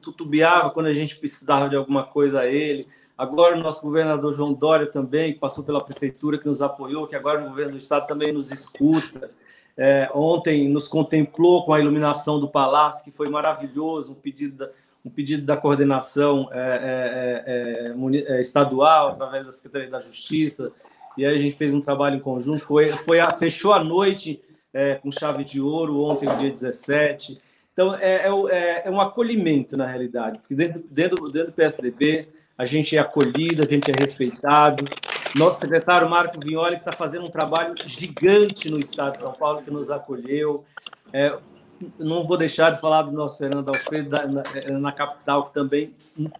tutubiava quando a gente precisava de alguma coisa a ele. Agora o nosso governador João Dória também, que passou pela prefeitura, que nos apoiou, que agora o governo do estado também nos escuta. É, ontem nos contemplou com a iluminação do palácio, que foi maravilhoso, um pedido da, um pedido da coordenação é, é, é, é estadual, através da Secretaria da Justiça, e aí a gente fez um trabalho em conjunto, foi, foi a, fechou a noite é, com chave de ouro, ontem, dia 17. Então, é, é, é, um acolhimento, na realidade, porque dentro, dentro, dentro do PSDB a gente é acolhido, a gente é respeitado. Nosso secretário Marco Vignoli está fazendo um trabalho gigante no estado de São Paulo, que nos acolheu. É, não vou deixar de falar do nosso Fernando Alfredo na, na, capital, que também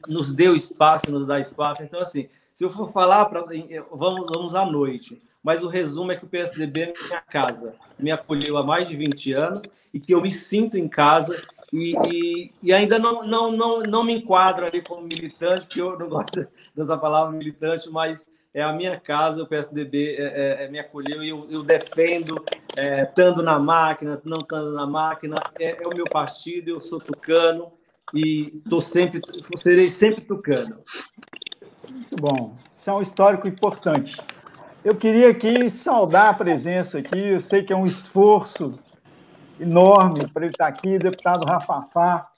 nos deu espaço, nos dá espaço. Então, assim, se eu for falar, pra, vamos, vamos à noite. Mas o resumo é que o PSDB é minha casa. Me acolheu há mais de 20 anos e que eu me sinto em casa e, e, e, ainda não, não, não, não me enquadro ali como militante, porque eu não gosto dessa palavra militante, mas é a minha casa, o PSDB é, é, é, me acolheu e eu, eu defendo, é, estando na máquina, não estando na máquina, é, é, o meu partido, eu sou tucano e tô sempre, serei sempre tucano. Muito bom, isso é um histórico importante. Eu queria aqui saudar a presença aqui, eu sei que é um esforço enorme para ele estar aqui, deputado Rafafá,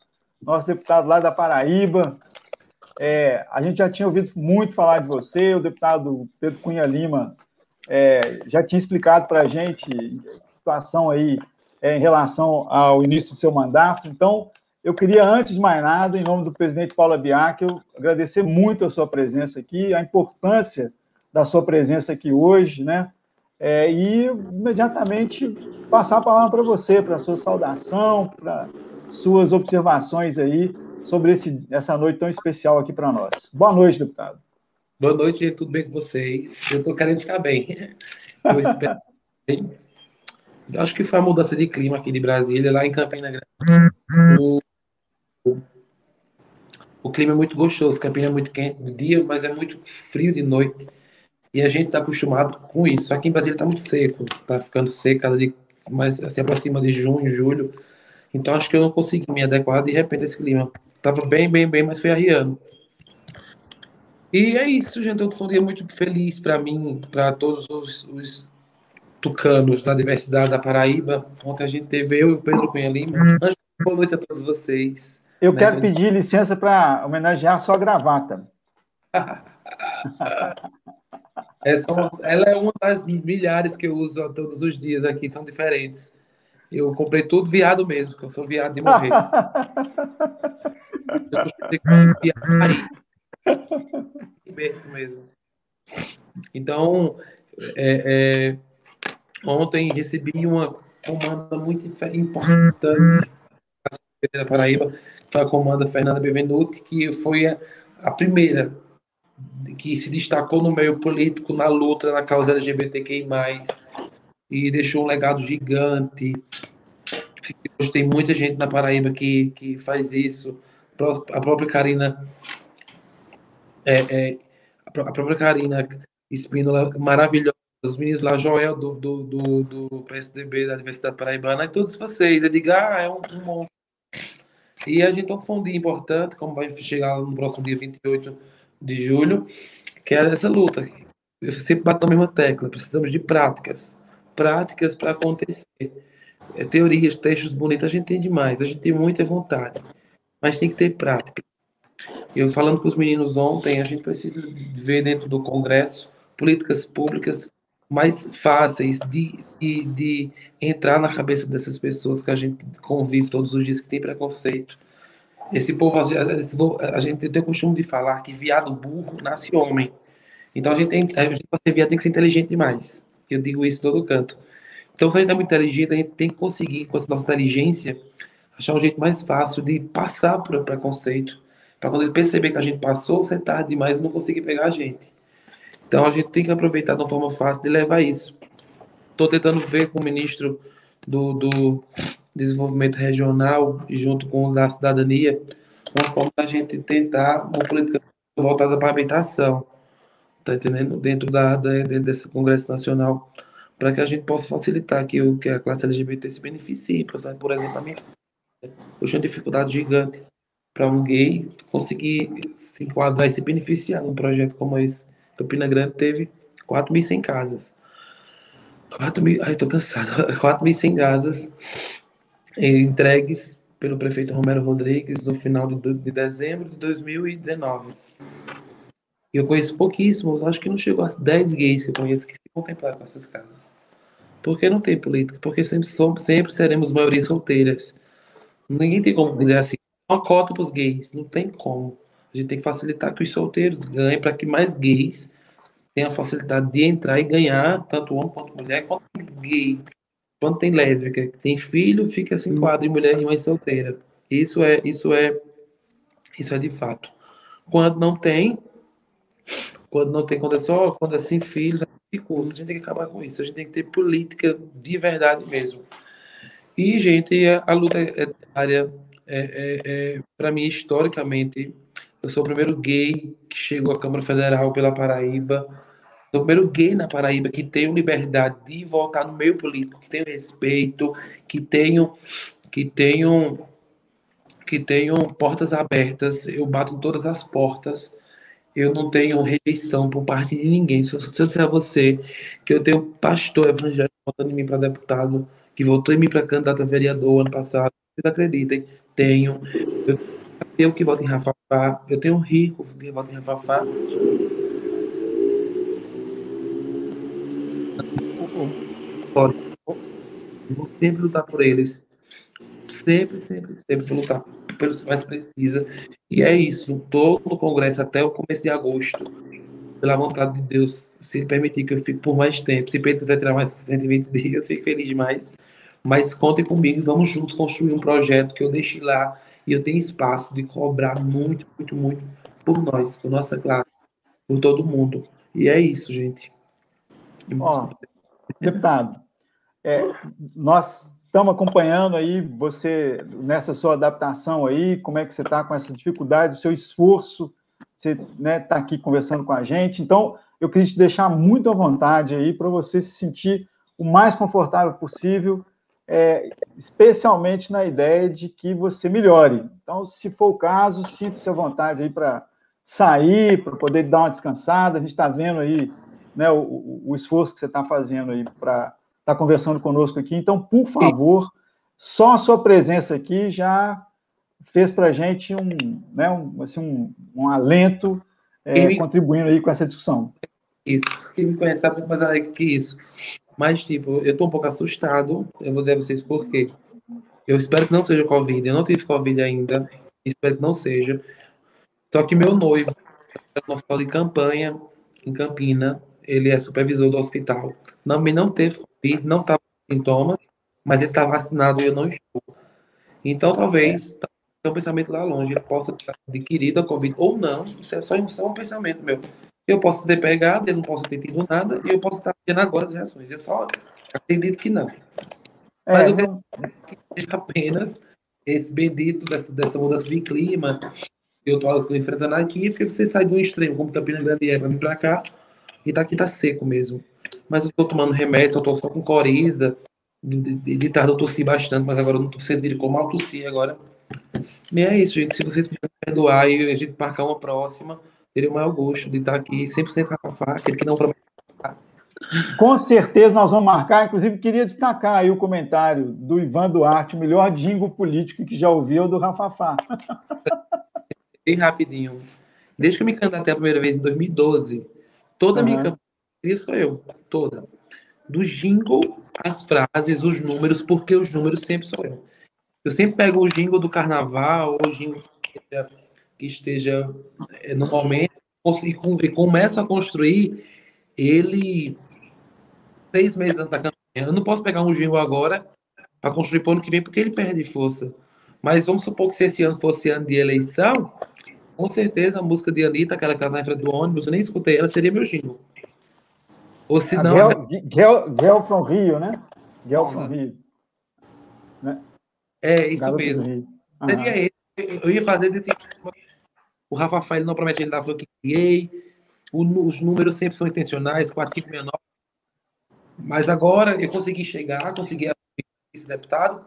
nosso deputado lá da Paraíba, é, a gente já tinha ouvido muito falar de você, o deputado Pedro Cunha Lima é, já tinha explicado para a gente a situação aí é, em relação ao início do seu mandato. Então, eu queria, antes de mais nada, em nome do presidente Paulo Biac, eu agradecer muito a sua presença aqui, a importância da sua presença aqui hoje, né? É, e imediatamente passar a palavra para você, para sua saudação, para suas observações aí sobre esse, essa noite tão especial aqui para nós. Boa noite, deputado. Boa noite, tudo bem com vocês? Eu estou querendo ficar bem. Eu espero. Eu acho que foi a mudança de clima aqui de Brasília, lá em Campina Grande. O, o clima é muito gostoso, Campina é muito quente no dia, mas é muito frio de noite. E a gente está acostumado com isso. Aqui em Brasília está muito seco, está ficando seco cada dia mais se aproxima de junho, julho. Então acho que eu não consegui me adequar de repente a esse clima. Tava bem, bem, bem, mas foi arriando. E é isso, gente. Foi um dia muito feliz para mim, para todos os, os, tucanos da diversidade da Paraíba. Ontem a gente teve eu e o Pedro Cunha Lima. Boa noite a todos vocês. Eu né, quero todos... pedir licença para homenagear a sua gravata. ela é uma das milhares que eu uso todos os dias aqui, são diferentes. Eu comprei tudo viado mesmo, que eu sou viado de morrer. Imenso mesmo. Então, é, é, ontem recebi uma comanda muito importante da Paraíba, que foi a comanda Fernanda Bevenuti, que foi a, a primeira que se destacou no meio político na luta na causa LGBTQI+, e deixou um legado gigante. Hoje tem muita gente na Paraíba que, que faz isso a própria Karina é, é, a própria Karina Espínola, maravilhosa, os meninos lá, Joel do, do, do, do PSDB da Universidade Paraibana, e todos vocês, Edgar é um, um. E a gente tem um fundo importante, como vai chegar no próximo dia 28 de julho, que é essa luta. Eu sempre bato na mesma tecla, precisamos de práticas. Práticas para acontecer. É, teorias, textos bonitos, a gente tem demais, a gente tem muita vontade mas tem que ter prática. Eu falando com os meninos ontem, a gente precisa ver dentro do Congresso políticas públicas mais fáceis de, de, de, entrar na cabeça dessas pessoas que a gente convive todos os dias, que tem preconceito. Esse povo, a gente tem o costume de falar que viado burro nasce homem. Então a gente tem, a gente, ser viado tem que ser inteligente demais. Eu digo isso todo canto. Então, se a gente é muito inteligente, a gente tem que conseguir, com essa nossa inteligência, achar um jeito mais fácil de passar por preconceito. Para quando ele perceber que a gente passou, você é tarde demais e não conseguir pegar a gente. Então a gente tem que aproveitar de uma forma fácil de levar isso. Estou tentando ver com o ministro do, do Desenvolvimento Regional, junto com o da Cidadania, uma forma da gente tentar uma política voltada para a habitação. Está entendendo? Dentro, da, dentro desse Congresso Nacional, para que a gente possa facilitar que, o, que a classe LGBT se beneficie. Por exemplo, a minha eu tinha uma dificuldade gigante para um gay conseguir se enquadrar e se beneficiar num projeto como esse. Campina Grande teve 4.100 casas. 4 mil, ai, tô cansado. 4.100 casas entregues pelo prefeito Romero Rodrigues no final de, de dezembro de 2019. E eu conheço pouquíssimos, acho que não chegou a 10 gays que eu conheço que se contemplaram com essas casas. Porque não tem política, porque sempre, somos, sempre seremos maioria solteiras. Ninguém tem como dizer assim, uma cota para os gays, não tem como. A gente tem que facilitar que os solteiros ganhem para que mais gays tenham a facilidade de entrar e ganhar, tanto homem quanto mulher, quanto gay, quanto tem lésbica, tem filho, fica assim quadro de mulher e mãe solteira. Isso é, isso é, isso é de fato. Quando não tem, quando não tem, quando é só, quando é sem filhos, dificulta. A gente tem que acabar com isso. A gente tem que ter política de verdade mesmo. E, gente, a, a luta etária, é, é, é para mim, historicamente, eu sou o primeiro gay que chegou à Câmara Federal pela Paraíba. Sou o primeiro gay na Paraíba que tenho liberdade de votar no meio político, que tenho respeito, que tenho, que tenho, que tenho portas abertas. Eu bato todas as portas. Eu não tenho rejeição por parte de ninguém. Se eu, se eu disser a você que eu tenho pastor evangélico votando em mim para deputado, que votou em mim para candidato a vereador ano passado, vocês acreditem, tenho. Eu que voto em Rafafá, eu tenho rico que vota em Rafafá. Vou sempre lutar por eles. Sempre, sempre, sempre lutar pelos que mais precisa. E é isso. Estou no Congresso até o começo de agosto. Pela vontade de Deus, se permitir que eu fique por mais tempo. Se Pedro quiser tirar mais 120 dias, fico feliz demais. Mas contem comigo, vamos juntos construir um projeto que eu deixe lá e eu tenho espaço de cobrar muito, muito, muito por nós, por nossa classe, por todo mundo. E é isso, gente. Ó, deputado, é, nós estamos acompanhando aí você nessa sua adaptação aí, como é que você está com essa dificuldade, o seu esforço, você está né, tá aqui conversando com a gente. Então, eu queria te deixar muito à vontade aí para você se sentir o mais confortável possível é, especialmente na ideia de que você melhore. Então, se for o caso, sinta-se à vontade aí para sair, para poder dar uma descansada. A gente está vendo aí né, o, o, esforço que você está fazendo aí para estar tá conversando conosco aqui. Então, por favor, só a sua presença aqui já fez para a gente um, né, um, assim, um, um alento é, contribuindo aí com essa discussão. Isso. Quem me conhece sabe mais alegre que isso. Mas, tipo, eu tô um pouco assustado. Eu vou dizer a vocês por quê. Eu espero que não seja Covid. Eu não tive Covid ainda. Espero que não seja. Só que meu noivo, no hospital de campanha, em Campina, ele é supervisor do hospital. Também não teve Covid, não estava com sintomas, mas ele está vacinado e eu não estou. Então, talvez, um pensamento lá longe, ele possa ter adquirido a Covid ou não. Isso é só, só um pensamento meu. Eu posso ter pegado, eu não posso ter tido nada, e eu posso estar tendo agora as reações. Eu só acredito que não. É, Mas eu não... que seja apenas esse bendito dessa, dessa mudança de clima eu estou enfrentando aqui, porque você sai de um extremo, como Campina Grande é, para vir para cá, e tá aqui tá seco mesmo. Mas eu estou tomando remédio, eu estou só com coriza. De, de, de tarde eu tossi bastante, mas agora não, vocês viram como eu tossi agora. E é isso, gente. Se vocês me perdoar e a gente marcar uma próxima, teria o maior gosto de estar aqui 100% Rafafá, aquele que não promete. Com certeza nós vamos marcar. Inclusive, queria destacar aí o comentário do Ivan Duarte, o melhor jingo político que já ouviu do Rafafá. Bem rapidinho. Desde que eu me candidatei a primeira vez em 2012, toda a minha campanha sou eu, toda. Do jingle, as frases, os números, porque os números sempre sou eu. Eu sempre pego o jingle do carnaval, o jingle que esteja é, no momento e, e começa a construir ele seis meses antes da campanha. Eu não posso pegar um jingle agora para construir para o ano que vem, porque ele perde força. Mas vamos supor que se esse ano fosse ano de eleição, com certeza a música de Anitta, aquela que na frente do ônibus, eu nem escutei ela, seria meu jingle. Ou se não. Girl, from Rio, né? Girl from Rio. Né? É, isso Garoto mesmo. Seria esse. Eu ia fazer desse o Rafa Rafael não promete ele falou que criei. os números sempre são intencionais, 4569. Mas agora eu consegui chegar, consegui esse deputado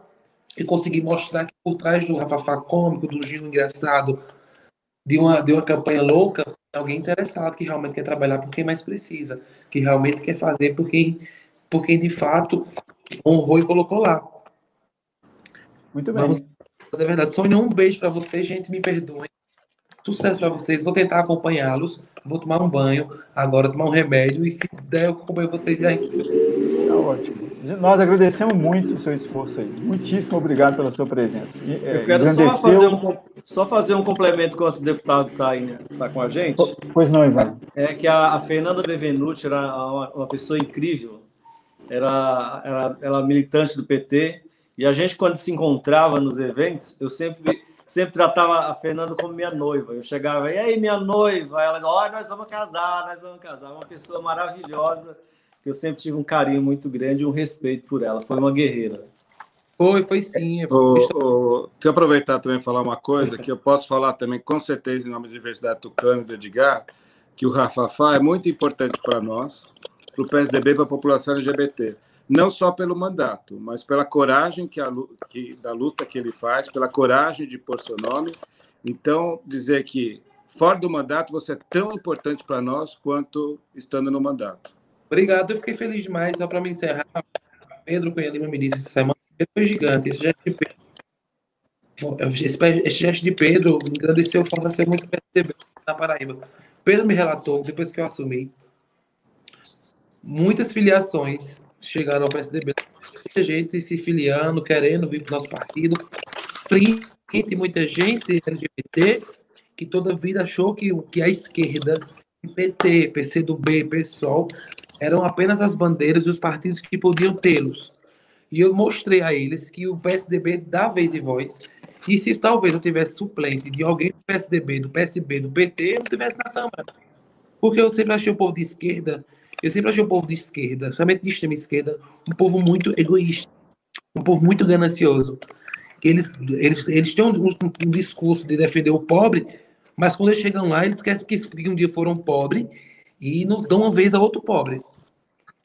e conseguir mostrar que por trás do Rafa cômico, do Gil engraçado, de uma, de uma campanha louca, alguém interessado que realmente quer trabalhar por quem mais precisa, que realmente quer fazer por quem, por quem de fato honrou e colocou lá. Muito bem. Vamos fazer verdade. Só um beijo para vocês, gente, me perdoem. Sucesso para vocês. Vou tentar acompanhá-los. Vou tomar um banho, agora tomar um remédio e se der, eu acompanho vocês aí. Tá ótimo. Nós agradecemos muito o seu esforço aí. Muitíssimo obrigado pela sua presença. É, eu quero só fazer, um, só fazer um complemento com o deputado está tá com a gente. Pois não, Ivan. É que a, a Fernanda Bevenuti era uma, uma, pessoa incrível. Era, era, ela militante do PT. E a gente, quando se encontrava nos eventos, eu sempre sempre tratava a Fernanda como minha noiva. Eu chegava, e aí, minha noiva? Ela, oh, nós vamos casar, nós vamos casar. Uma pessoa maravilhosa que eu sempre tive um carinho muito grande e um respeito por ela. Foi uma guerreira. Foi, foi sim. O, o, aproveitar também falar uma coisa que eu posso falar também com certeza em nome da Universidade Tucano e do Edgar, que o Rafafá é muito importante para nós, para o PSDB, para a população LGBT. Não só pelo mandato, mas pela coragem que, a, que da luta que ele faz, pela coragem de pôr seu nome. Então, dizer que fora do mandato você é tão importante para nós quanto estando no mandato. Obrigado, eu fiquei feliz demais. Só para me encerrar, Pedro Cunha Lima me disse essa semana que foi gigante. Esse gesto de Pedro, esse, gesto de Pedro engrandeceu o ser muito PSDB na Paraíba. Pedro me relatou, depois que eu assumi, muitas filiações chegaram ao PSDB. Muita gente se filiando, querendo vir para o nosso partido. Principalmente muita gente LGBT que toda vida achou que, que a esquerda, PT, PCdoB, PSOL, eram apenas as bandeiras dos partidos que podiam tê-los. E eu mostrei a eles que o PSDB dá vez e voz. E se talvez eu tivesse suplente de alguém do PSDB, do PSB, do PT, eu não estivesse na Câmara. Porque eu sempre achei o povo de esquerda, eu sempre achei o povo de esquerda, somente de extrema esquerda, um povo muito egoísta, um povo muito ganancioso. Eles, eles, eles têm um, um discurso de defender o pobre, mas quando eles chegam lá, eles esquecem que um dia foram pobres e não dão uma vez a outro pobre.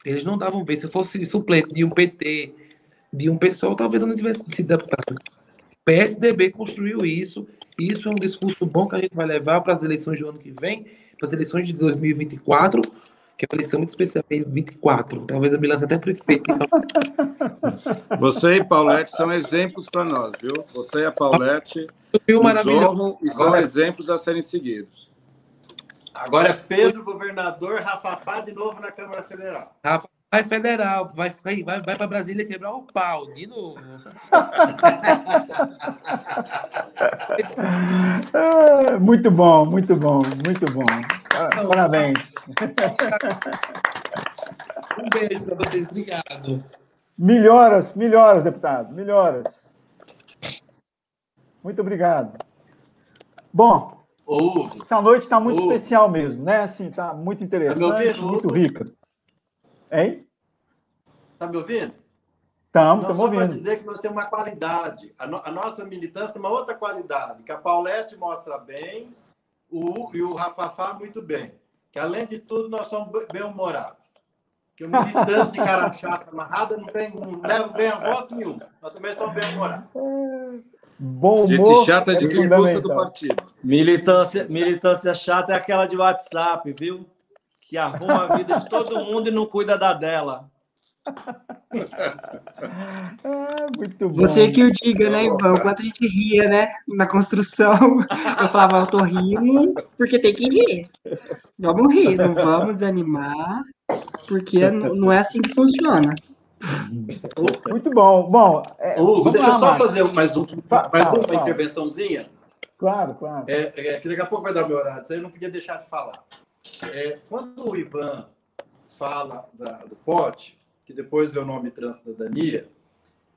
Eles não davam vez. Se eu fosse suplente de um PT, de um pessoal, talvez eu não tivesse se deputado. PSDB construiu isso. Isso é um discurso bom que a gente vai levar para as eleições do ano que vem, para as eleições de 2024, que é uma eleição muito especial, 24. Talvez a Milança até prefeito. Você e Paulette são exemplos para nós, viu? Você e a Paulette honram e são exemplos a serem seguidos. Agora é Pedro, governador, Rafafá de novo na Câmara Federal. Rafa vai federal, vai, vai, vai para Brasília quebrar o pau de novo. Ah, muito bom, muito bom, muito bom. Parabéns. Um beijo para vocês, obrigado. Melhoras, melhoras, deputado, melhoras. Muito obrigado. Bom, Essa noite está muito especial mesmo, né? Assim, está muito interessante, tá muito rica. Hein? Está me ouvindo? Estamos, estamos ouvindo. Para dizer que nós temos uma qualidade. A, no, a, nossa militância tem uma outra qualidade, que a Paulette mostra bem, o e o Rafafá muito bem. Que, além de tudo, nós somos bem-humorados. Que o militante de cara chata, amarrada, não, tem, não leva bem a voto nenhum. Nós também somos bem-humorados. Bom humor. Gente chata de é discurso do partido. Militância, militância chata é aquela de WhatsApp, viu? Que arruma a vida de todo mundo e não cuida da dela. Ah, muito bom. Você que o diga, né, Ivan? Quanto a gente ria, né? Na construção. Eu falava, eu tô rindo porque tem que rir. Vamos rir, não vamos desanimar, porque não é assim que funciona. Muito bom. Bom, é, Hugo, deixa eu só fazer mais, um, mais uma intervençãozinha. Claro, claro. É, é, que daqui a pouco vai dar meu horário, isso aí eu não podia deixar de falar. É, quando o Ivan fala da, do pote, que depois vê o nome transcidadania,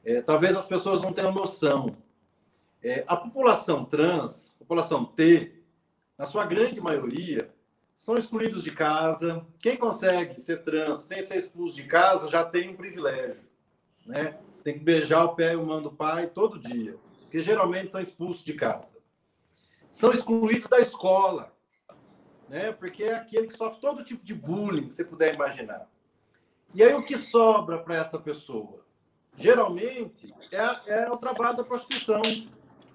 é, talvez as pessoas não tenham noção. É, a população trans, população T, na sua grande maioria, são excluídos de casa. Quem consegue ser trans sem ser expulso de casa já tem um privilégio. Né? Tem que beijar o pé e o mão do pai todo dia, porque geralmente são expulsos de casa. São excluídos da escola, né? porque é aquele que sofre todo tipo de bullying que você puder imaginar. E aí o que sobra para essa pessoa? geralmente, é, é o trabalho da prostituição,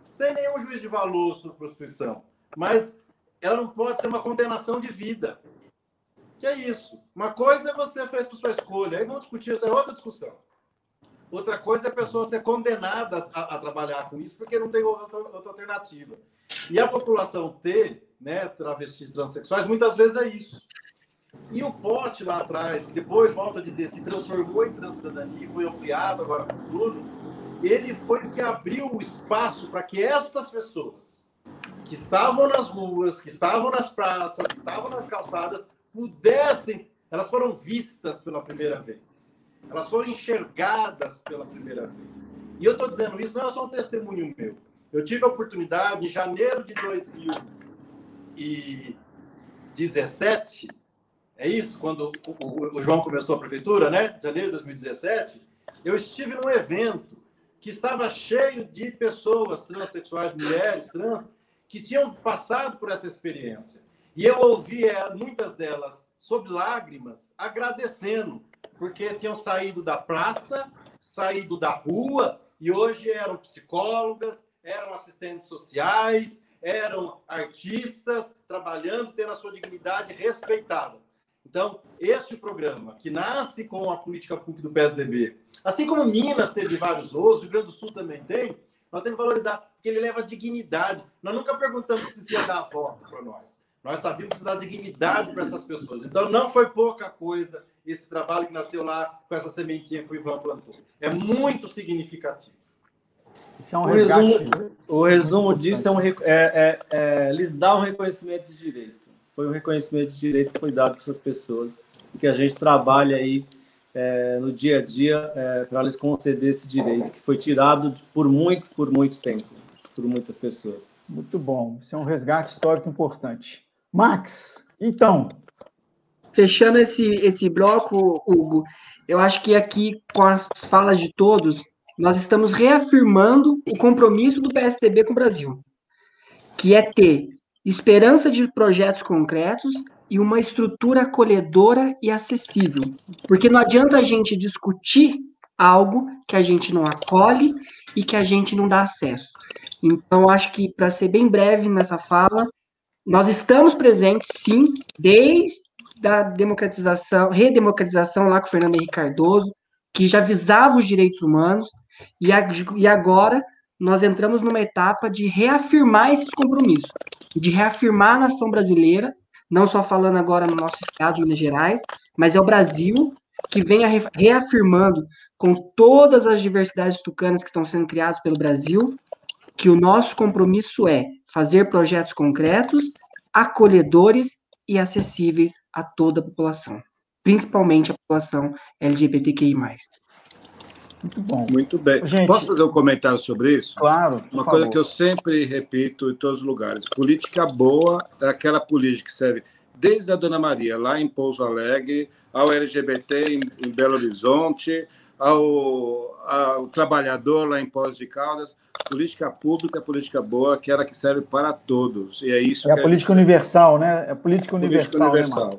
sem nenhum juiz de valor sobre prostituição. Mas ela não pode ser uma condenação de vida. Que é isso. Uma coisa é você fez por sua escolha, aí vamos discutir, essa é outra discussão. Outra coisa é a pessoa ser condenada a, a trabalhar com isso porque não tem outra, outra, alternativa. E a população ter, né, travestis transexuais, muitas vezes é isso. E o pote lá atrás, que depois, volta a dizer, se transformou em transcidadania e foi ampliado agora para tudo, ele foi o que abriu o espaço para que estas pessoas que estavam nas ruas, que estavam nas praças, que estavam nas calçadas, pudessem, elas foram vistas pela primeira vez. Elas foram enxergadas pela primeira vez. E eu estou dizendo isso, não é só um testemunho meu. Eu tive a oportunidade, em janeiro de 2017, é isso? Quando o, João começou a prefeitura, né? Janeiro de 2017, eu estive num evento que estava cheio de pessoas transexuais, mulheres trans, que tinham passado por essa experiência. E eu ouvi é, muitas delas, sob lágrimas, agradecendo, porque tinham saído da praça, saído da rua, e hoje eram psicólogas, eram assistentes sociais, eram artistas, trabalhando, tendo a sua dignidade respeitada. Então, este programa, que nasce com a política pública do PSDB, assim como Minas teve vários outros, o Rio Grande do Sul também tem, nós temos que valorizar, porque ele leva dignidade. Nós nunca perguntamos se ia dar a volta para nós. Nós sabíamos que dar dignidade para essas pessoas. Então, não foi pouca coisa esse trabalho que nasceu lá com essa sementinha que o Ivan plantou. É muito significativo. É um o, resumo, o resumo disso é, um, é, é, é, lhes dá um reconhecimento de direito foi o reconhecimento de direito que foi dado para essas pessoas e que a gente trabalha aí é, no dia a dia é, para eles conceder esse direito que foi tirado por muito, por muito tempo, por muitas pessoas. Muito bom, isso é um resgate histórico importante. Max, então. Fechando esse, esse bloco, Hugo, eu acho que aqui, com as falas de todos, nós estamos reafirmando o compromisso do PSDB com o Brasil, que é ter esperança de projetos concretos e uma estrutura acolhedora e acessível. Porque não adianta a gente discutir algo que a gente não acolhe e que a gente não dá acesso. Então, acho que, para ser bem breve nessa fala, nós estamos presentes, sim, desde a democratização, redemocratização lá com o Fernando Henrique Cardoso, que já visava os direitos humanos, e, a, e agora nós entramos numa etapa de reafirmar esses compromissos, de reafirmar a nação brasileira, não só falando agora no nosso estado, Minas Gerais, mas é o Brasil que vem reafirmando com todas as diversidades tucanas que estão sendo criadas pelo Brasil, que o nosso compromisso é fazer projetos concretos, acolhedores e acessíveis a toda a população, principalmente a população LGBTQI+. Muito bom. Muito bem. Gente, Posso fazer um comentário sobre isso? Claro. Uma coisa favor. que eu sempre repito em todos os lugares: política boa é aquela política que serve desde a Dona Maria, lá em Pouso Alegre, ao LGBT em, em Belo Horizonte, ao, ao, trabalhador lá em Pós de Caldas. Política pública, política boa, que era que serve para todos. E é isso. É a política universal, né? É a política universal. Política universal.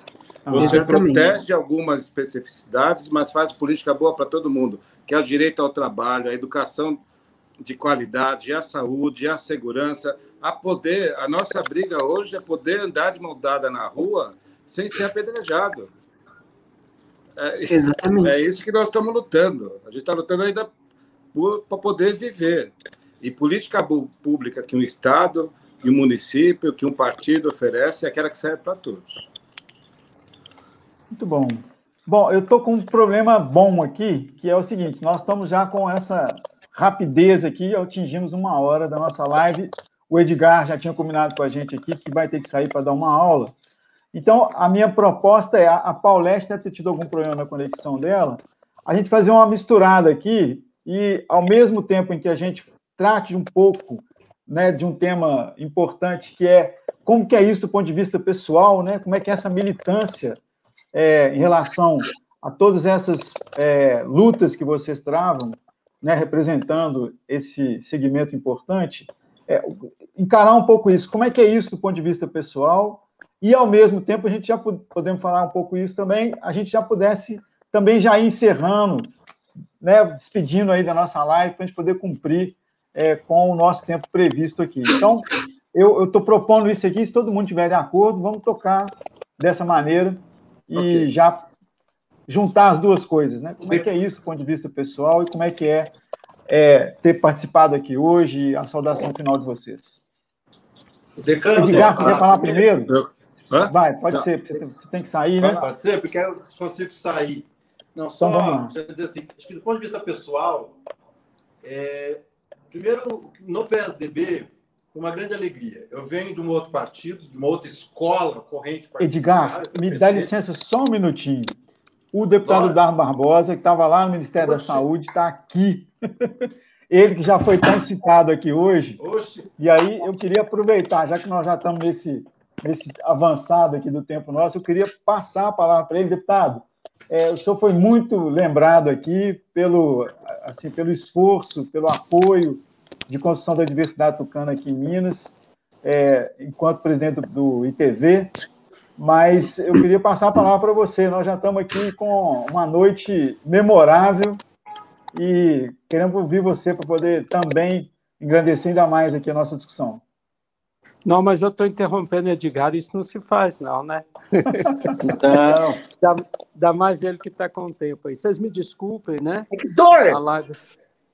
Né, Você Exatamente. protege algumas especificidades, mas faz política boa para todo mundo que é o direito ao trabalho, a educação de qualidade, a saúde, a segurança, a poder. A nossa briga hoje é poder andar de mão dada na rua sem ser apedrejado. É, Exatamente. É isso que nós estamos lutando. A gente está lutando ainda para poder viver. E política pública que um Estado e um município, que um partido oferece, é aquela que serve para todos. Muito bom. Bom, eu estou com um problema bom aqui, que é o seguinte: nós estamos já com essa rapidez aqui, atingimos uma hora da nossa live. O Edgar já tinha combinado com a gente aqui que vai ter que sair para dar uma aula. Então, a minha proposta é: a Paulette deve ter tido algum problema na conexão dela, a gente fazer uma misturada aqui e, ao mesmo tempo em que a gente trate um pouco né, de um tema importante que é como que é isso do ponto de vista pessoal, né? Como é que é essa militância é, em relação a todas essas é, lutas que vocês travam, né, representando esse segmento importante, é, encarar um pouco isso. Como é que é isso do ponto de vista pessoal? E, ao mesmo tempo, a gente já podemos falar um pouco isso também, a gente já pudesse também já ir encerrando, né, despedindo aí da nossa live para a gente poder cumprir é, com o nosso tempo previsto aqui. Então, eu estou propondo isso aqui, se todo mundo estiver de acordo, vamos tocar dessa maneira e okay. já juntar as duas coisas, né? Como é que é isso do ponto de vista pessoal e como é que é, é ter participado aqui hoje, a saudação final de vocês. Decano, Edgar, você quer falar primeiro? Eu... Vai, pode Não. ser, você tem que sair, né? Pode ser, porque eu consigo sair. Não, então só então, dizer assim, acho que do ponto de vista pessoal, é, primeiro, no PSDB, foi uma grande alegria. Eu venho de um outro partido, de uma outra escola, corrente Edgar, me dá licença só um minutinho. O deputado Dar Barbosa, que estava lá no Ministério Oxi. da Saúde, está aqui. Ele que já foi tão citado aqui hoje. Oxi. E aí eu queria aproveitar, já que nós já estamos nesse, nesse avançado aqui do tempo nosso, eu queria passar a palavra para ele, deputado. É, o senhor foi muito lembrado aqui pelo, assim, pelo esforço, pelo apoio de construção da diversidade tucana aqui em Minas, é, enquanto presidente do, ITV mas eu queria passar a palavra para você. Nós já estamos aqui com uma noite memorável e queremos ouvir você para poder também engrandecer ainda mais aqui a nossa discussão. Não, mas eu estou interrompendo Edgar, isso não se faz, não, né? Não. dá, dá mais ele que está com o tempo aí. Vocês me desculpem, né? A live,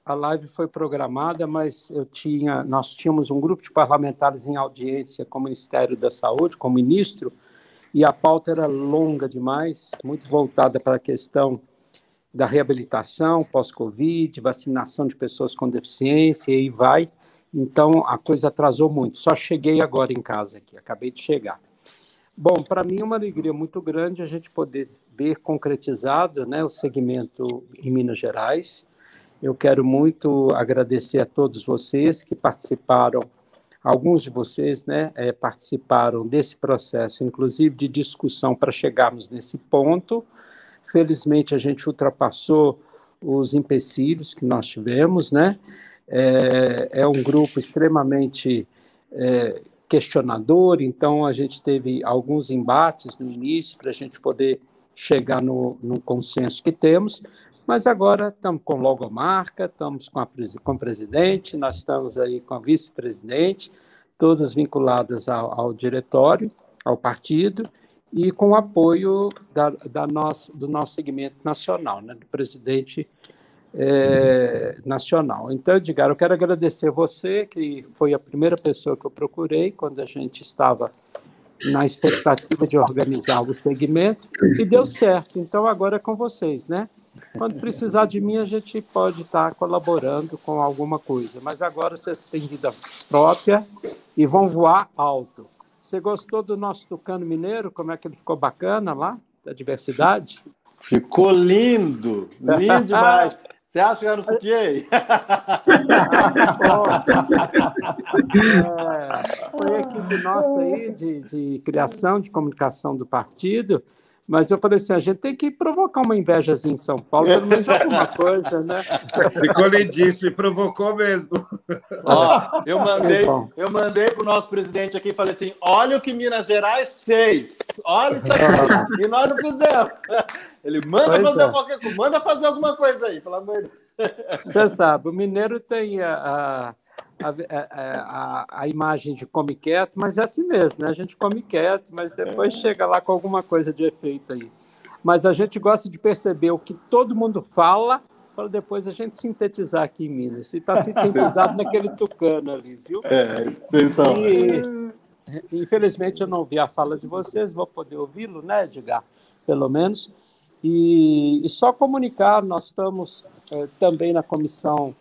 a live foi programada, mas eu tinha, nós tínhamos um grupo de parlamentares em audiência com o Ministério da Saúde, com o ministro, e a pauta era longa demais, muito voltada para a questão da reabilitação pós-Covid, vacinação de pessoas com deficiência, e aí vai. Então, a coisa atrasou muito. Só cheguei agora em casa aqui, acabei de chegar. Bom, para mim é uma alegria muito grande a gente poder ver concretizado né, o segmento em Minas Gerais. Eu quero muito agradecer a todos vocês que participaram Alguns de vocês né, é, participaram desse processo, inclusive de discussão para chegarmos nesse ponto. Felizmente, a gente ultrapassou os empecilhos que nós tivemos, né? É, é um grupo extremamente é, questionador, então a gente teve alguns embates no início para a gente poder chegar no, no consenso que temos, mas agora estamos com logomarca, estamos com, a, com o presidente, nós estamos aí com a vice-presidente, todas vinculadas ao, ao, diretório, ao partido, e com o apoio da, da nosso, do nosso segmento nacional, né, do presidente é, nacional. Então, Edgar, eu quero agradecer você, que foi a primeira pessoa que eu procurei quando a gente estava na expectativa de organizar o segmento, e deu certo. Então, agora é com vocês, né? Quando precisar de mim, a gente pode estar colaborando com alguma coisa. Mas agora vocês têm vida própria e vão voar alto. Você gostou do nosso tucano mineiro? Como é que ele ficou bacana lá? Da diversidade? Ficou lindo! Lindo demais! Você acha que eu não copiei? é, foi a equipe nossa aí de, de criação, de comunicação do partido mas eu falei assim, a gente tem que provocar uma invejazinha em São Paulo, pelo menos alguma coisa, né? Ficou lindíssimo, e provocou mesmo. Ó, eu mandei, eu mandei para o nosso presidente aqui e falei assim: olha o que Minas Gerais fez, olha isso aqui, e nós não fizemos. Ele manda fazer é. qualquer coisa, manda fazer alguma coisa aí, pelo amor de Deus. Você sabe, o mineiro tem a, a a, a, a, imagem de come quieto, mas é assim mesmo, né? A gente come quieto, mas depois é. chega lá com alguma coisa de efeito aí. Mas a gente gosta de perceber o que todo mundo fala para depois a gente sintetizar aqui em Minas. E está sintetizado naquele tucano ali, viu? É, sensacional. E, infelizmente eu não vi a fala de vocês, vou poder ouvi-lo, né, Edgar? Pelo menos. E, e só comunicar, nós estamos é, também na comissão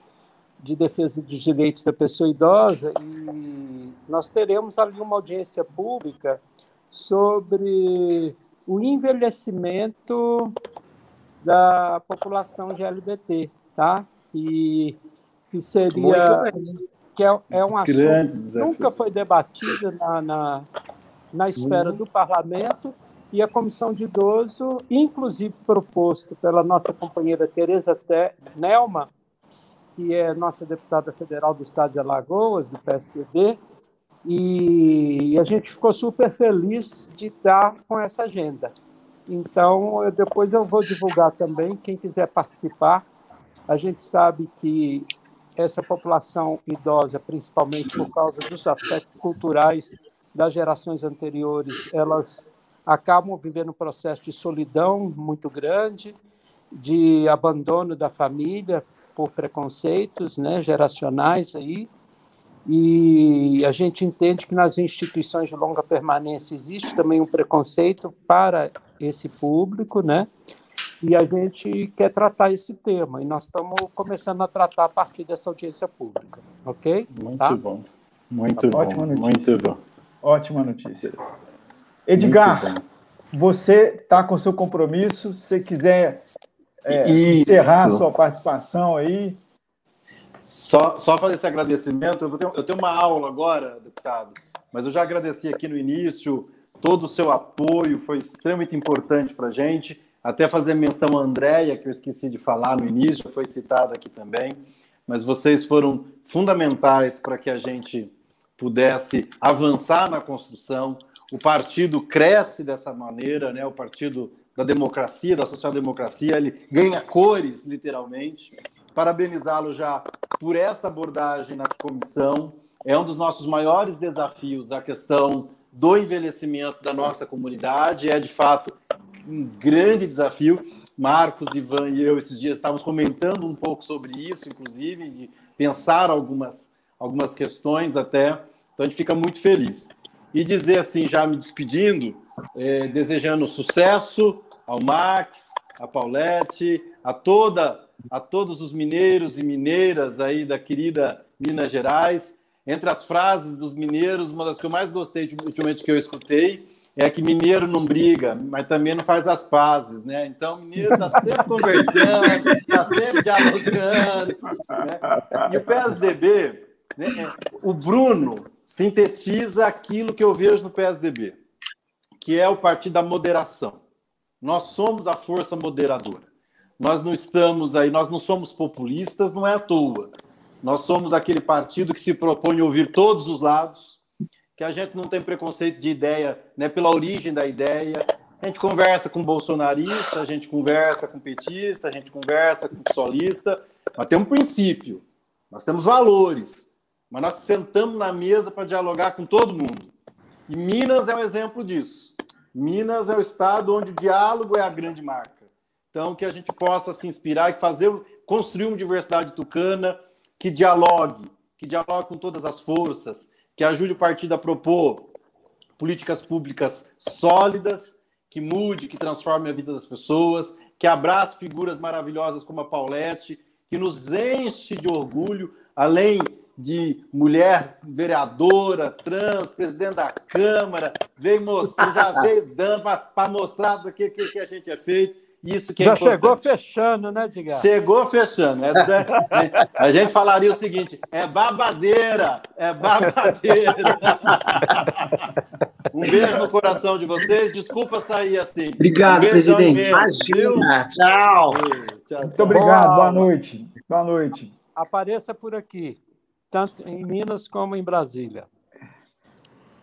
de Defesa dos Direitos da Pessoa Idosa e nós teremos ali uma audiência pública sobre o envelhecimento da população LGBT, tá? E que seria que é, é um assunto que nunca foi debatido na, na, na esfera uhum. do parlamento e a comissão de idoso, inclusive proposto pela nossa companheira Tereza Nelma, que é nossa deputada federal do estado de Alagoas, do PSDB, e a gente ficou super feliz de estar com essa agenda. Então, eu, depois eu vou divulgar também, quem quiser participar, A gente sabe que essa população idosa, principalmente por causa dos aspectos culturais das gerações anteriores, elas acabam vivendo um processo de solidão muito grande, de abandono da família por preconceitos né, geracionais aí, e a gente entende que nas instituições de longa permanência existe também um preconceito para esse público, né? E a gente quer tratar esse tema, e nós estamos começando a tratar a partir dessa audiência pública, ok? Muito tá? bom, muito bom, Ótima notícia. muito bom. Ótima notícia. Edgar, você está com seu compromisso, se quiser é, encerrar a sua participação aí. Só, só fazer esse agradecimento. Eu, ter, eu tenho uma aula agora, deputado, mas eu já agradeci aqui no início todo o seu apoio, foi extremamente importante para a gente. Até fazer menção a Andréia, que eu esqueci de falar no início, foi citada aqui também. Mas vocês foram fundamentais para que a gente pudesse avançar na construção. O partido cresce dessa maneira, né? o partido da democracia, da social-democracia, ele ganha cores, literalmente. Parabenizá-lo já por essa abordagem na comissão. É um dos nossos maiores desafios a questão do envelhecimento da nossa comunidade. É, de fato, um grande desafio. Marcos, Ivan e eu, esses dias, estávamos comentando um pouco sobre isso, inclusive, de pensar algumas, algumas questões até. Então, a gente fica muito feliz. E dizer assim, já me despedindo, é, desejando sucesso ao Max, a Paulette, a toda a todos os mineiros e mineiras aí da querida Minas Gerais. Entre as frases dos mineiros, uma das que eu mais gostei ultimamente que eu escutei é que mineiro não briga, mas também não faz as pazes, né? Então, mineiro está sempre conversando, está sempre dialogando. Né? E o PSDB, né? o Bruno sintetiza aquilo que eu vejo no PSDB, que é o partido da moderação. Nós somos a força moderadora. Nós não estamos aí, nós não somos populistas, não é à toa. Nós somos aquele partido que se propõe a ouvir todos os lados, que a gente não tem preconceito de ideia, né, pela origem da ideia. A gente conversa com bolsonarista, a gente conversa com petista, a gente conversa com solista, mas tem um princípio. Nós temos valores, mas nós sentamos na mesa para dialogar com todo mundo. E Minas é um exemplo disso. Minas é o estado onde o diálogo é a grande marca. Então, que a gente possa se inspirar e fazer, construir uma diversidade tucana que dialogue, que dialogue com todas as forças, que ajude o partido a propor políticas públicas sólidas, que mude, que transforme a vida das pessoas, que abrace figuras maravilhosas como a Paulette, que nos enche de orgulho, além de mulher vereadora, trans, presidente da Câmara, veio mostrar, já veio dando para mostrar do que, que, que, a gente é feito. Isso que é já importante. chegou fechando, né, Diga? Chegou fechando. É, a gente falaria o seguinte: é babadeira, é babadeira. Um beijo no coração de vocês. Desculpa sair assim. Obrigado, um presidente. Imagina. Tchau. tchau, tchau. Muito obrigado. Boa noite. Boa noite. Apareça por aqui tanto em Minas como em Brasília.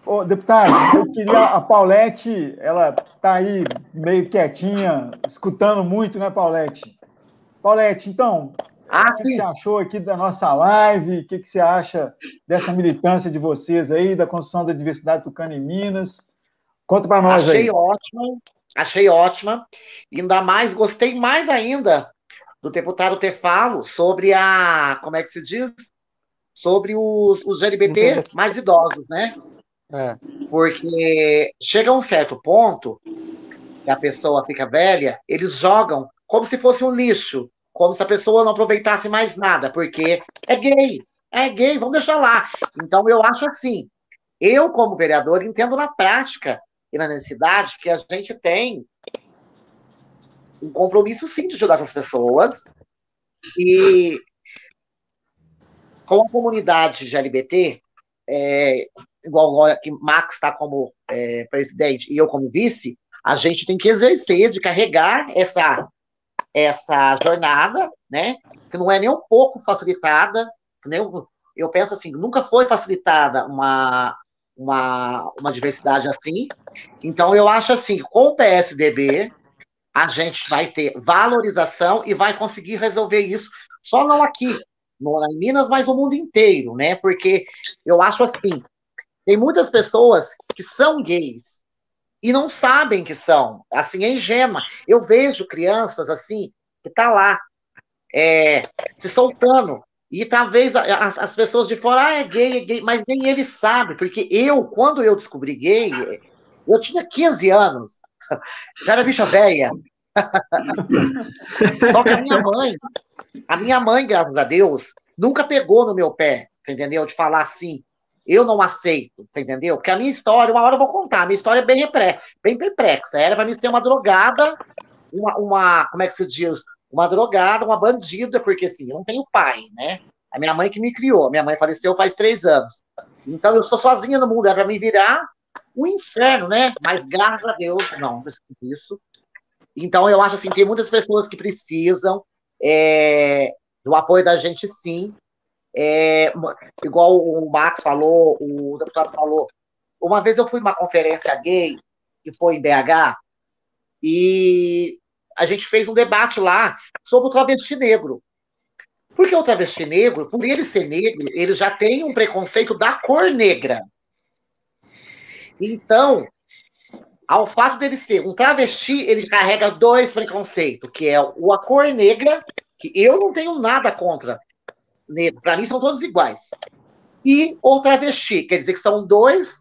Ô, deputado, eu queria. A Paulette, ela está aí meio quietinha, escutando muito, né, Paulette? Paulette, então, ah, o que você achou aqui da nossa live? O que você acha dessa militância de vocês aí, da construção da diversidade tucana em Minas? Conta para nós achei aí. Achei ótima, achei ótima. Ainda mais, gostei mais ainda do deputado Tefalo sobre a, como é que se diz? Sobre os, os LGBT mais idosos, né? É. Porque chega um certo ponto que a pessoa fica velha, eles jogam como se fosse um lixo, como se a pessoa não aproveitasse mais nada, porque é gay, é gay, vamos deixar lá. Então eu acho assim, eu como vereador entendo na prática e na necessidade que a gente tem um compromisso sim de ajudar essas pessoas e com a comunidade GLBT, é, igual agora que Max está como é, presidente e eu como vice, a gente tem que exercer de carregar essa, essa jornada, né? Que não é nem um pouco facilitada, nem, eu penso assim, nunca foi facilitada uma, uma, uma diversidade assim. Então, eu acho assim, com o PSDB, a gente vai ter valorização e vai conseguir resolver isso Só não aqui, em Minas, mas no mundo inteiro, né? Porque eu acho assim, tem muitas pessoas que são gays e não sabem que são. Assim, é ingênua. Eu vejo crianças assim, que tá lá, é, se soltando. E talvez as, as, pessoas de fora, ah, é gay, é gay, mas nem ele sabe, porque eu, quando eu descobri gay, eu tinha 15 anos, já era bicha velha. Só que a minha mãe, a minha mãe, graças a Deus, nunca pegou no meu pé, você entendeu? De falar assim, eu não aceito, você entendeu? Porque a minha história, uma hora eu vou contar, a minha história é bem, bem perplexa. Era para mim ser uma drogada, uma, uma, como é que se diz? Uma drogada, uma bandida, porque assim, eu não tenho pai, né? A minha mãe que me criou, minha mãe faleceu faz três anos. Então eu sou sozinha no mundo, era para me virar um inferno, né? Mas graças a Deus, não, não disso. Então eu acho assim, tem muitas pessoas que precisam é, do apoio da gente, sim. É, igual o Max falou, o deputado falou. Uma vez eu fui numa conferência gay, que foi em BH, e a gente fez um debate lá sobre o travesti negro. Porque o travesti negro, por ele ser negro, ele já tem um preconceito da cor negra. Então, ao fato dele ser um travesti, ele carrega dois preconceitos, que é o a cor negra, que eu não tenho nada contra para mim são todos iguais. E o travesti, quer dizer que são dois,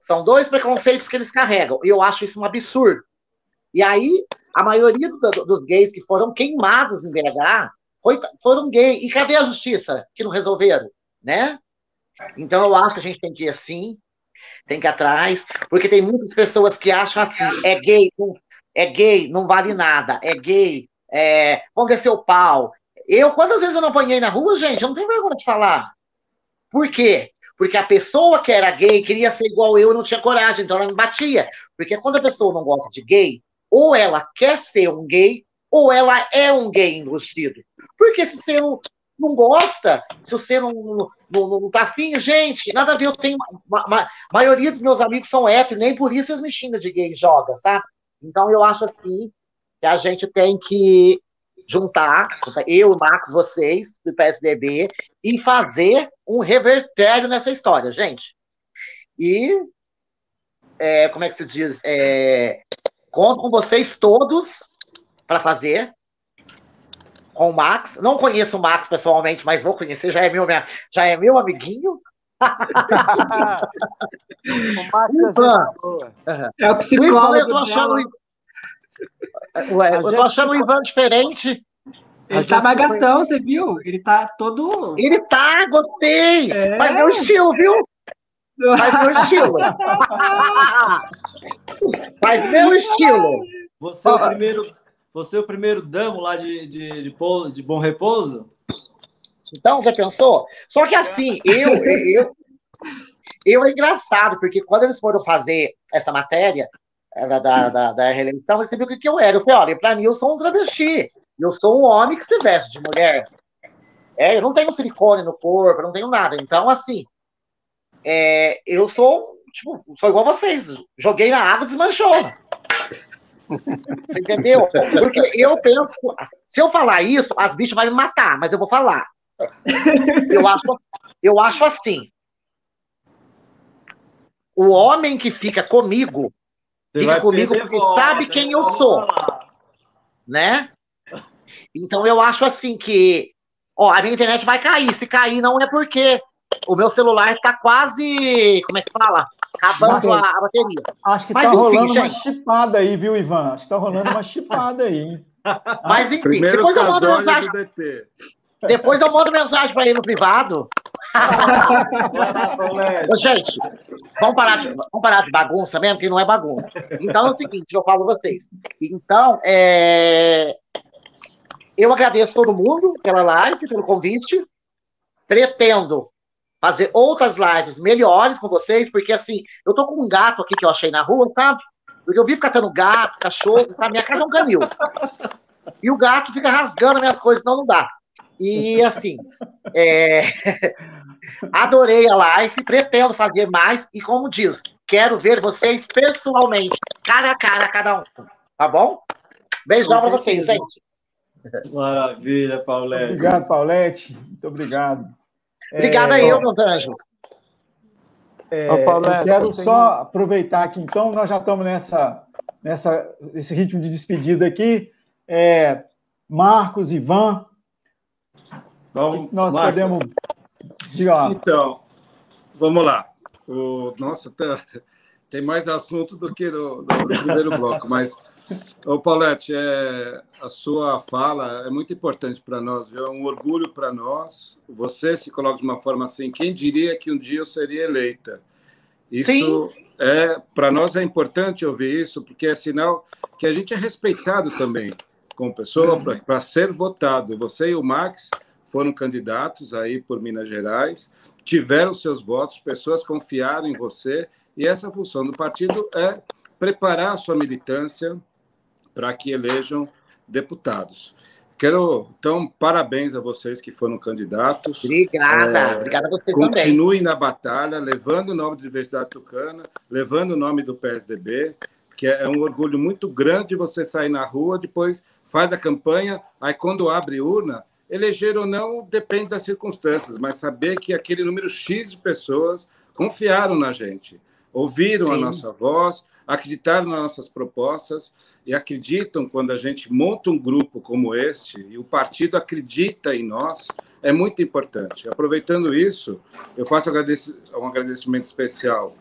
são dois preconceitos que eles carregam. E eu acho isso um absurdo. E aí, a maioria do, dos gays que foram queimados em BH foi, foram gays. E cadê a justiça que não resolveram, né? Então eu acho que a gente tem que ir assim, tem que ir atrás, porque tem muitas pessoas que acham assim, é gay, é gay, não vale nada, é gay, é, vão descer o pau, eu, quantas vezes eu não apanhei na rua, gente? Eu não tenho vergonha de falar. Por quê? Porque a pessoa que era gay queria ser igual eu não tinha coragem, então ela me batia. Porque quando a pessoa não gosta de gay, ou ela quer ser um gay, ou ela é um gay enrustido. Porque se não, não gosta, se você não, não, não, não tá afim, gente, nada a ver, eu tenho. A maioria dos meus amigos são héteros, nem por isso eles me xingam de gay joga, sabe? Então eu acho assim que a gente tem que juntar, eu, Max, vocês, do PSDB, e fazer um revertério nessa história, gente. E, é, como é que se diz? É, conto com vocês todos para fazer com o Max. Não conheço o Max pessoalmente, mas vou conhecer, já é meu, já é meu amiguinho. o Max é, é o psicólogo. Eu tô achando, Ué, eu tô achando o Ivan diferente. Ele tá bagatão, você viu? Ele tá todo. Ele tá, gostei! É. Faz meu estilo, viu? Faz meu estilo. Faz meu estilo. Você é o primeiro, você é o primeiro damo lá de, de, de, pouso, de bom repouso? Então, você pensou? Só que assim, eu, eu, eu é engraçado, porque quando eles foram fazer essa matéria, é, da, da, da, da reeleição, você viu o que, que eu era. Eu falei, olha, para mim eu sou um travesti. Eu sou um homem que se veste de mulher. É, eu não tenho silicone no corpo, eu não tenho nada. Então, assim, é, eu sou, tipo, sou igual vocês. Joguei na água desmanchou. Você entendeu? Porque eu penso, se eu falar isso, as bichas vão me matar, mas eu vou falar. Eu acho, eu acho assim. O homem que fica comigo você Fica comigo porque volta, sabe quem eu sou. Né? Então eu acho assim que. Ó, a minha internet vai cair. Se cair, não é porque o meu celular está quase. Como é que fala? Acabando a, a, bateria. Acho que Mas, tá enfim, rolando gente... uma chipada aí, viu, Ivan? Acho que tá rolando uma chipada aí, hein? Mas enfim, Primeiro depois eu mando mensagem. Depois eu mando mensagem para ele no privado. Ô, gente, vamos parar, de, vamos parar de bagunça mesmo, que não é bagunça. Então é o seguinte, eu falo vocês. Então, é... eu agradeço todo mundo pela live, pelo convite. Pretendo fazer outras lives melhores com vocês, porque assim, eu tô com um gato aqui que eu achei na rua, sabe? Porque eu vivo catando gato, cachorro, sabe? Minha casa é um canil. E o gato fica rasgando minhas coisas, então não dá. E assim, é... adorei a live, pretendo fazer mais e como diz, quero ver vocês pessoalmente, cara a cara, cada um. Tá bom? Beijão para vocês, gente. Maravilha, Paulete. Obrigado, Paulete. Muito obrigado. Obrigada é, eu, meus anjos. É, eu quero só aproveitar aqui, então, nós já estamos nessa, nessa, nesse ritmo de despedida aqui. É, Marcos, Ivan, Vamos, nós Marcos. podemos. Diga lá. Então, vamos lá. O, nossa, tá, tem mais assunto do que no, no primeiro bloco, mas Ô, Paulette, é, a sua fala é muito importante para nós, viu? é um orgulho para nós. Você se coloca de uma forma assim, quem diria que um dia eu seria eleita? Isso Sim. é para nós é importante ouvir isso, porque é sinal que a gente é respeitado também como pessoa para ser votado. Você e o Max foram candidatos aí por Minas Gerais, tiveram seus votos, pessoas confiaram em você, e essa função do partido é preparar a sua militância para que elejam deputados. Quero, então, parabéns a vocês que foram candidatos. Obrigada, é, obrigada a vocês continuem também. Continuem na batalha, levando o nome da Diversidade Tucana, levando o nome do PSDB, que é, é um orgulho muito grande você sair na rua, depois faz a campanha, aí quando abre urna, eleger ou não depende das circunstâncias, mas saber que aquele número X de pessoas confiaram na gente, ouviram Sim. a nossa voz, acreditaram nas nossas propostas e acreditam quando a gente monta um grupo como este e o partido acredita em nós, é muito importante. Aproveitando isso, eu faço um agradecimento especial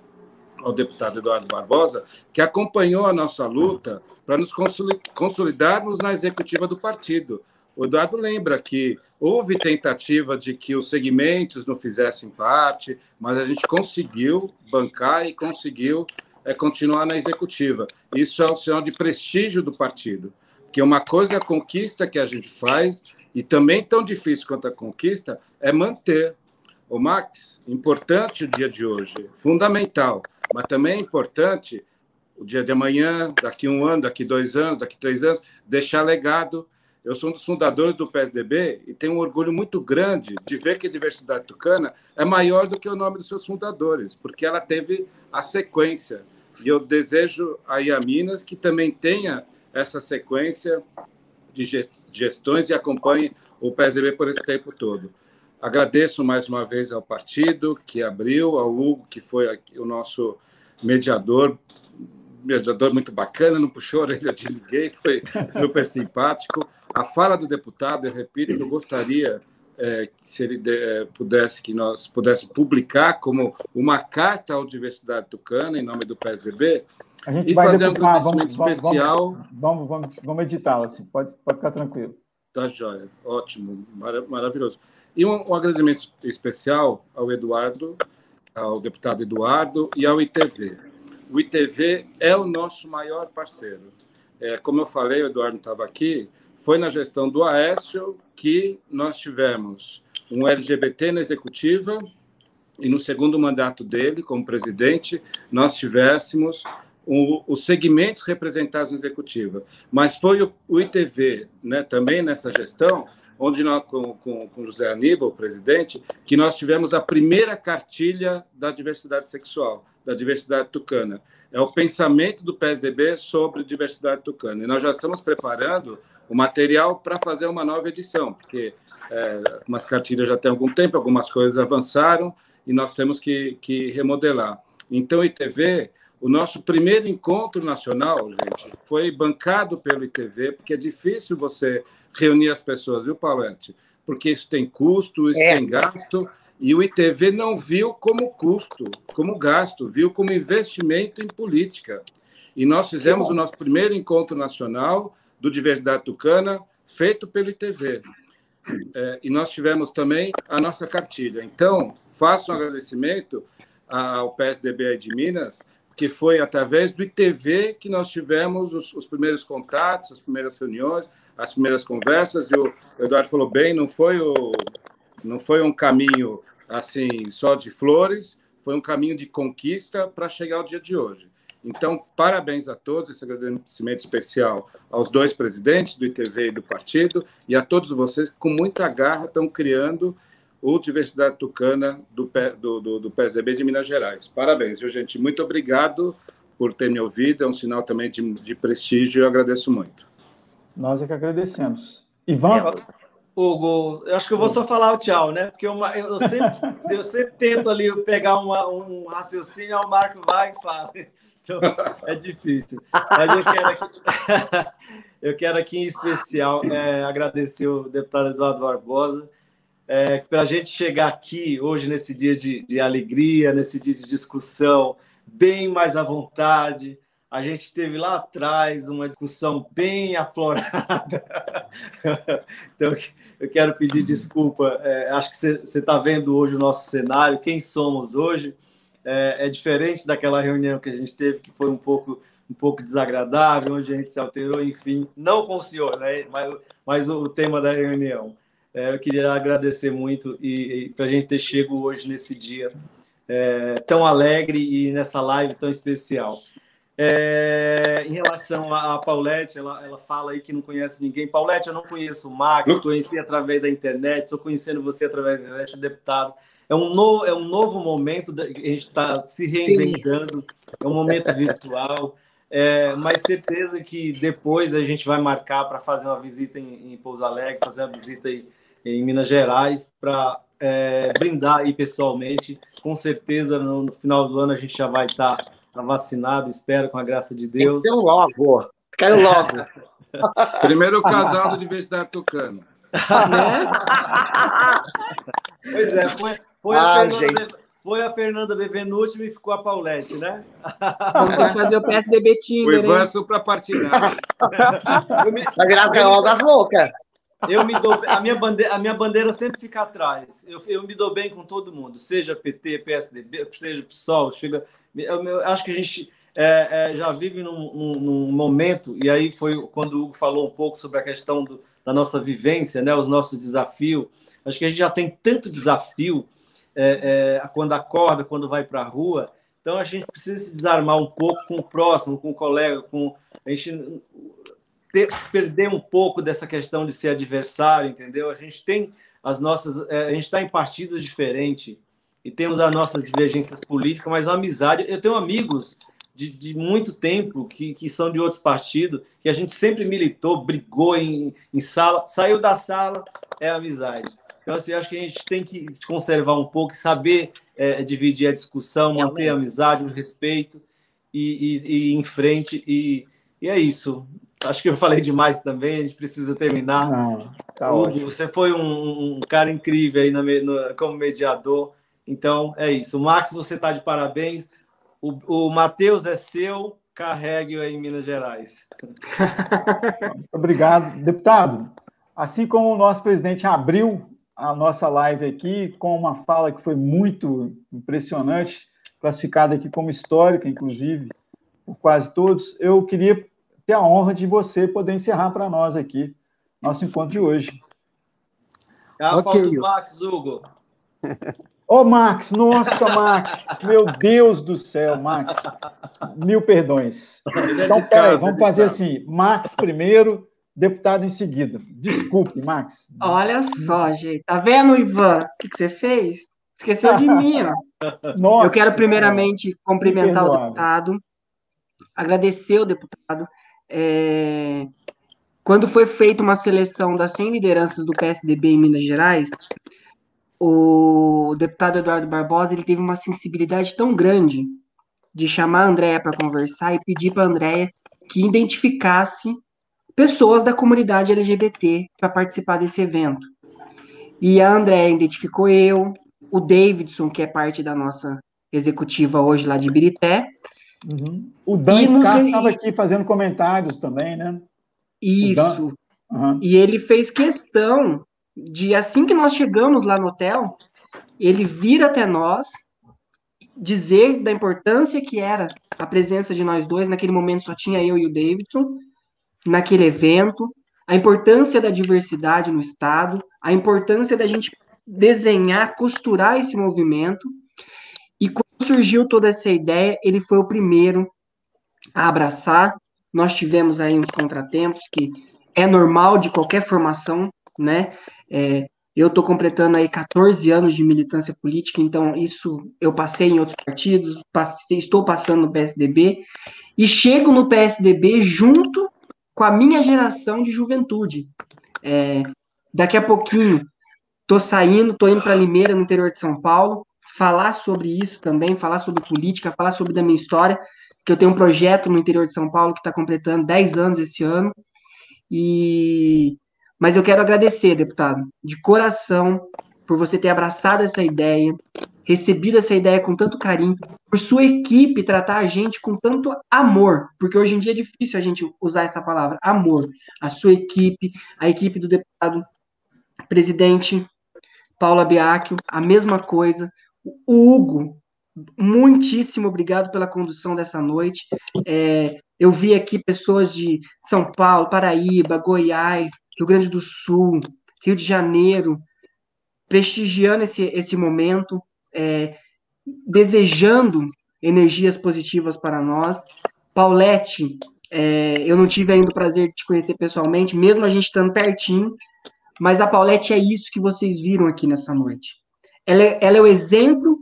ao deputado Eduardo Barbosa, que acompanhou a nossa luta para nos consolidarmos na executiva do partido. O Eduardo lembra que houve tentativa de que os segmentos não fizessem parte, mas a gente conseguiu bancar e conseguiu é, continuar na executiva. Isso é um sinal de prestígio do partido, que uma coisa é a conquista que a gente faz, e também tão difícil quanto a conquista é manter. O Max, importante o dia de hoje, fundamental, mas também é importante o dia de amanhã, daqui um ano, daqui dois anos, daqui três anos, deixar legado eu sou um dos fundadores do PSDB e tenho um orgulho muito grande de ver que a diversidade tucana é maior do que o nome dos seus fundadores, porque ela teve a sequência. E eu desejo aí a Minas que também tenha essa sequência de gestões e acompanhe o PSDB por esse tempo todo. Agradeço mais uma vez ao partido que abriu, ao Hugo, que foi o nosso mediador mediador muito bacana, não puxou a orelha de ninguém, foi super simpático. A fala do deputado, eu repito, eu gostaria é, se ele de, é, pudesse que nós pudéssemos publicar como uma carta à diversidade tucana em nome do PSDB e fazer um agradecimento vamos, especial. Vamos, vamos, vamos editá-la, assim, pode, pode ficar tranquilo. Tá joia, ótimo, maravilhoso. E um, um agradecimento especial ao Eduardo, ao deputado Eduardo e ao ITV o ITV é o nosso maior parceiro. É, como eu falei, o Eduardo estava aqui, foi na gestão do Aécio que nós tivemos um LGBT na executiva e no segundo mandato dele, como presidente, nós tivéssemos os segmentos representados na executiva. Mas foi o, o ITV, né, também nessa gestão, onde nós, com, com, com José Aníbal, presidente, que nós tivemos a primeira cartilha da diversidade sexual da diversidade tucana. É o pensamento do PSDB sobre diversidade tucana. E nós já estamos preparando o material para fazer uma nova edição, porque é, umas cartilhas já tem algum tempo, algumas coisas avançaram e nós temos que, que remodelar. Então, ITV, o nosso primeiro encontro nacional, gente, foi bancado pelo ITV, porque é difícil você reunir as pessoas, viu, Paulette? Porque isso tem custo, isso é. tem gasto, e o ITV não viu como custo, como gasto, viu como investimento em política. E nós fizemos o nosso primeiro encontro nacional do Diversidade Tucana, feito pelo ITV. É, e nós tivemos também a nossa cartilha. Então, faço um agradecimento ao PSDB de Minas, que foi através do ITV que nós tivemos os, os primeiros contatos, as primeiras reuniões, as primeiras conversas. E o Eduardo falou bem, não foi o, não foi um caminho assim só de flores, foi um caminho de conquista para chegar ao dia de hoje. Então, parabéns a todos, esse agradecimento especial aos dois presidentes do ITV e do partido e a todos vocês que, com muita garra, estão criando o Diversidade Tucana do, do, do, do PSDB de Minas Gerais. Parabéns, viu, gente? Muito obrigado por ter me ouvido, é um sinal também de, de prestígio e eu agradeço muito. Nós é que agradecemos. Ivan? Hugo, eu acho que eu vou só falar o tchau, né? Porque eu, eu, sempre, eu sempre tento ali pegar uma, um raciocínio, o Marco vai e fala. Então, é difícil. Mas eu quero aqui, eu quero aqui em especial é, agradecer o deputado Eduardo Barbosa. É, para a gente chegar aqui hoje, nesse dia de, de alegria, nesse dia de discussão, bem mais à vontade, a gente teve lá atrás uma discussão bem aflorada. então, eu quero pedir desculpa. É, acho que você está vendo hoje o nosso cenário, quem somos hoje. É, é, diferente daquela reunião que a gente teve, que foi um pouco, um pouco desagradável, onde a gente se alterou, enfim, não com o senhor, né? mas, mas o tema da reunião. É, eu queria agradecer muito e, e para a gente ter chego hoje nesse dia é, tão alegre e nessa live tão especial. É, em relação a, a Paulette, ela, ela fala aí que não conhece ninguém. Paulette, eu não conheço o Max, conheci através da internet, estou conhecendo você através da internet, deputado. É um, no, é um novo momento, a gente está se reinventando, é um momento virtual, é, mas certeza que depois a gente vai marcar para fazer uma visita em, em Pouso Alegre, fazer uma visita em, em Minas Gerais, para é, brindar aí pessoalmente. Com certeza no, no final do ano a gente já vai estar. Tá Está vacinado, espero, com a graça de Deus. Quero logo. Quero logo. Primeiro casal da Universidade Tucana. Né? pois é, foi, foi, ah, a Fernanda, foi a Fernanda Bevenuti e ficou a Paulette, né? Vamos fazer o PSDB Tinder. O Ivan para partidário. Vai virar o canal das loucas. Eu me dou, a, minha bandeira, a minha bandeira sempre fica atrás. Eu, eu me dou bem com todo mundo, seja PT, PSDB, seja PSOL. Chega, eu, eu acho que a gente é, é, já vive num, num, num, momento, e aí foi quando o Hugo falou um pouco sobre a questão do, da nossa vivência, né, os nossos desafios. Acho que a gente já tem tanto desafio é, é quando acorda, quando vai para a rua. Então a gente precisa se desarmar um pouco com o próximo, com o colega, com a gente ter, perder um pouco dessa questão de ser adversário, entendeu? A gente tem as nossas, é, a gente está em partidos diferentes e temos as nossas divergências políticas, mas a amizade, eu tenho amigos de, de, muito tempo que, que são de outros partidos, que a gente sempre militou, brigou em, em sala, saiu da sala, é amizade. Então, assim, acho que a gente tem que conservar um pouco, saber é, dividir a discussão, manter a amizade, o respeito e, e, e ir em frente. E, e é isso. Acho que eu falei demais também, a gente precisa terminar. Não, tá Hugo, você foi um, um, cara incrível aí no, no, como mediador. Então, é isso. O Max, você está de parabéns. O, o Matheus é seu, carregue-o aí em Minas Gerais. Obrigado. Deputado, assim como o nosso presidente abriu a nossa live aqui com uma fala que foi muito impressionante, classificada aqui como histórica, inclusive, por quase todos, eu queria ter a honra de você poder encerrar para nós aqui nosso encontro de hoje. É a okay. do Max, Hugo. Ô, oh, Max, nossa, Max, meu Deus do céu, Max, mil perdões. É então, peraí, vamos fazer assim, Max primeiro, deputado em seguida. Desculpe, Max. Olha só, gente, tá vendo, Ivan, o que, que você fez? Esqueceu de mim, ó. Nossa, Eu quero primeiramente cumprimentar o deputado, agradecer o deputado, é, quando foi feita uma seleção das 100 lideranças do PSDB em Minas Gerais, o deputado Eduardo Barbosa ele teve uma sensibilidade tão grande de chamar a Andréia para conversar e pedir para a Andréia que identificasse pessoas da comunidade LGBT para participar desse evento. E a Andréia identificou eu, o Davidson, que é parte da nossa executiva hoje lá de Birité, Uhum. O Dan Scar estava aqui fazendo comentários também, né? Isso. Uhum. E ele fez questão de, assim que nós chegamos lá no hotel, ele vir até nós, dizer da importância que era a presença de nós dois. Naquele momento só tinha eu e o Davidson, naquele evento, a importância da diversidade no Estado, a importância da gente desenhar, costurar esse movimento surgiu toda essa ideia, ele foi o primeiro a abraçar. Nós tivemos aí uns contratempos que é normal de qualquer formação, né? É, eu estou completando aí 14 anos de militância política, então isso eu passei em outros partidos, passei, estou passando no PSDB e chego no PSDB junto com a minha geração de juventude. É, daqui a pouquinho, tô saindo, tô indo para Limeira, no interior de São Paulo, falar sobre isso também, falar sobre política, falar sobre da minha história, que eu tenho um projeto no interior de São Paulo que está completando 10 anos esse ano. E mas eu quero agradecer, deputado, de coração, por você ter abraçado essa ideia, recebido essa ideia com tanto carinho, por sua equipe tratar a gente com tanto amor, porque hoje em dia é difícil a gente usar essa palavra, amor. A sua equipe, a equipe do deputado presidente Paula Biacchio, a mesma coisa. O Hugo, muitíssimo obrigado pela condução dessa noite. É, eu vi aqui pessoas de São Paulo, Paraíba, Goiás, Rio Grande do Sul, Rio de Janeiro, prestigiando esse, esse momento, é, desejando energias positivas para nós. Paulette, é, eu não tive ainda o prazer de te conhecer pessoalmente, mesmo a gente estando pertinho, mas a Paulette é isso que vocês viram aqui nessa noite. Ela é, ela é o exemplo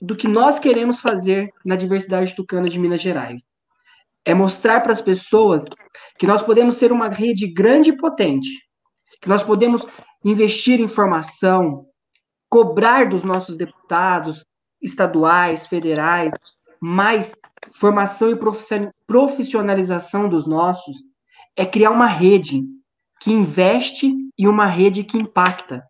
do que nós queremos fazer na diversidade tucana de Minas Gerais é mostrar para as pessoas que nós podemos ser uma rede grande e potente, que nós podemos investir em formação, cobrar dos nossos deputados estaduais, federais, mais formação e profissionalização dos nossos, é criar uma rede que investe e uma rede que impacta.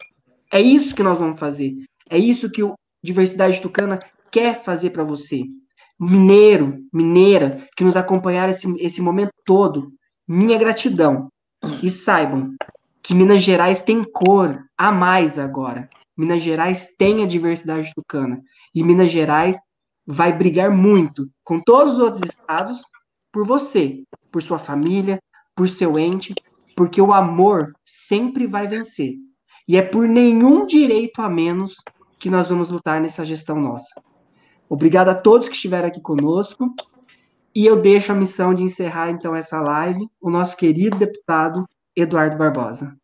É isso que nós vamos fazer. É isso que o Diversidade Tucana quer fazer para você mineiro, mineira, que nos acompanharam esse, esse momento todo, minha gratidão. E saibam que Minas Gerais tem cor a mais agora. Minas Gerais tem a diversidade tucana. E Minas Gerais vai brigar muito com todos os outros estados por você, por sua família, por seu ente, porque o amor sempre vai vencer. E é por nenhum direito a menos que nós vamos lutar nessa gestão nossa. Obrigado a todos que estiveram aqui conosco. E eu deixo a missão de encerrar então essa live, o nosso querido deputado Eduardo Barbosa.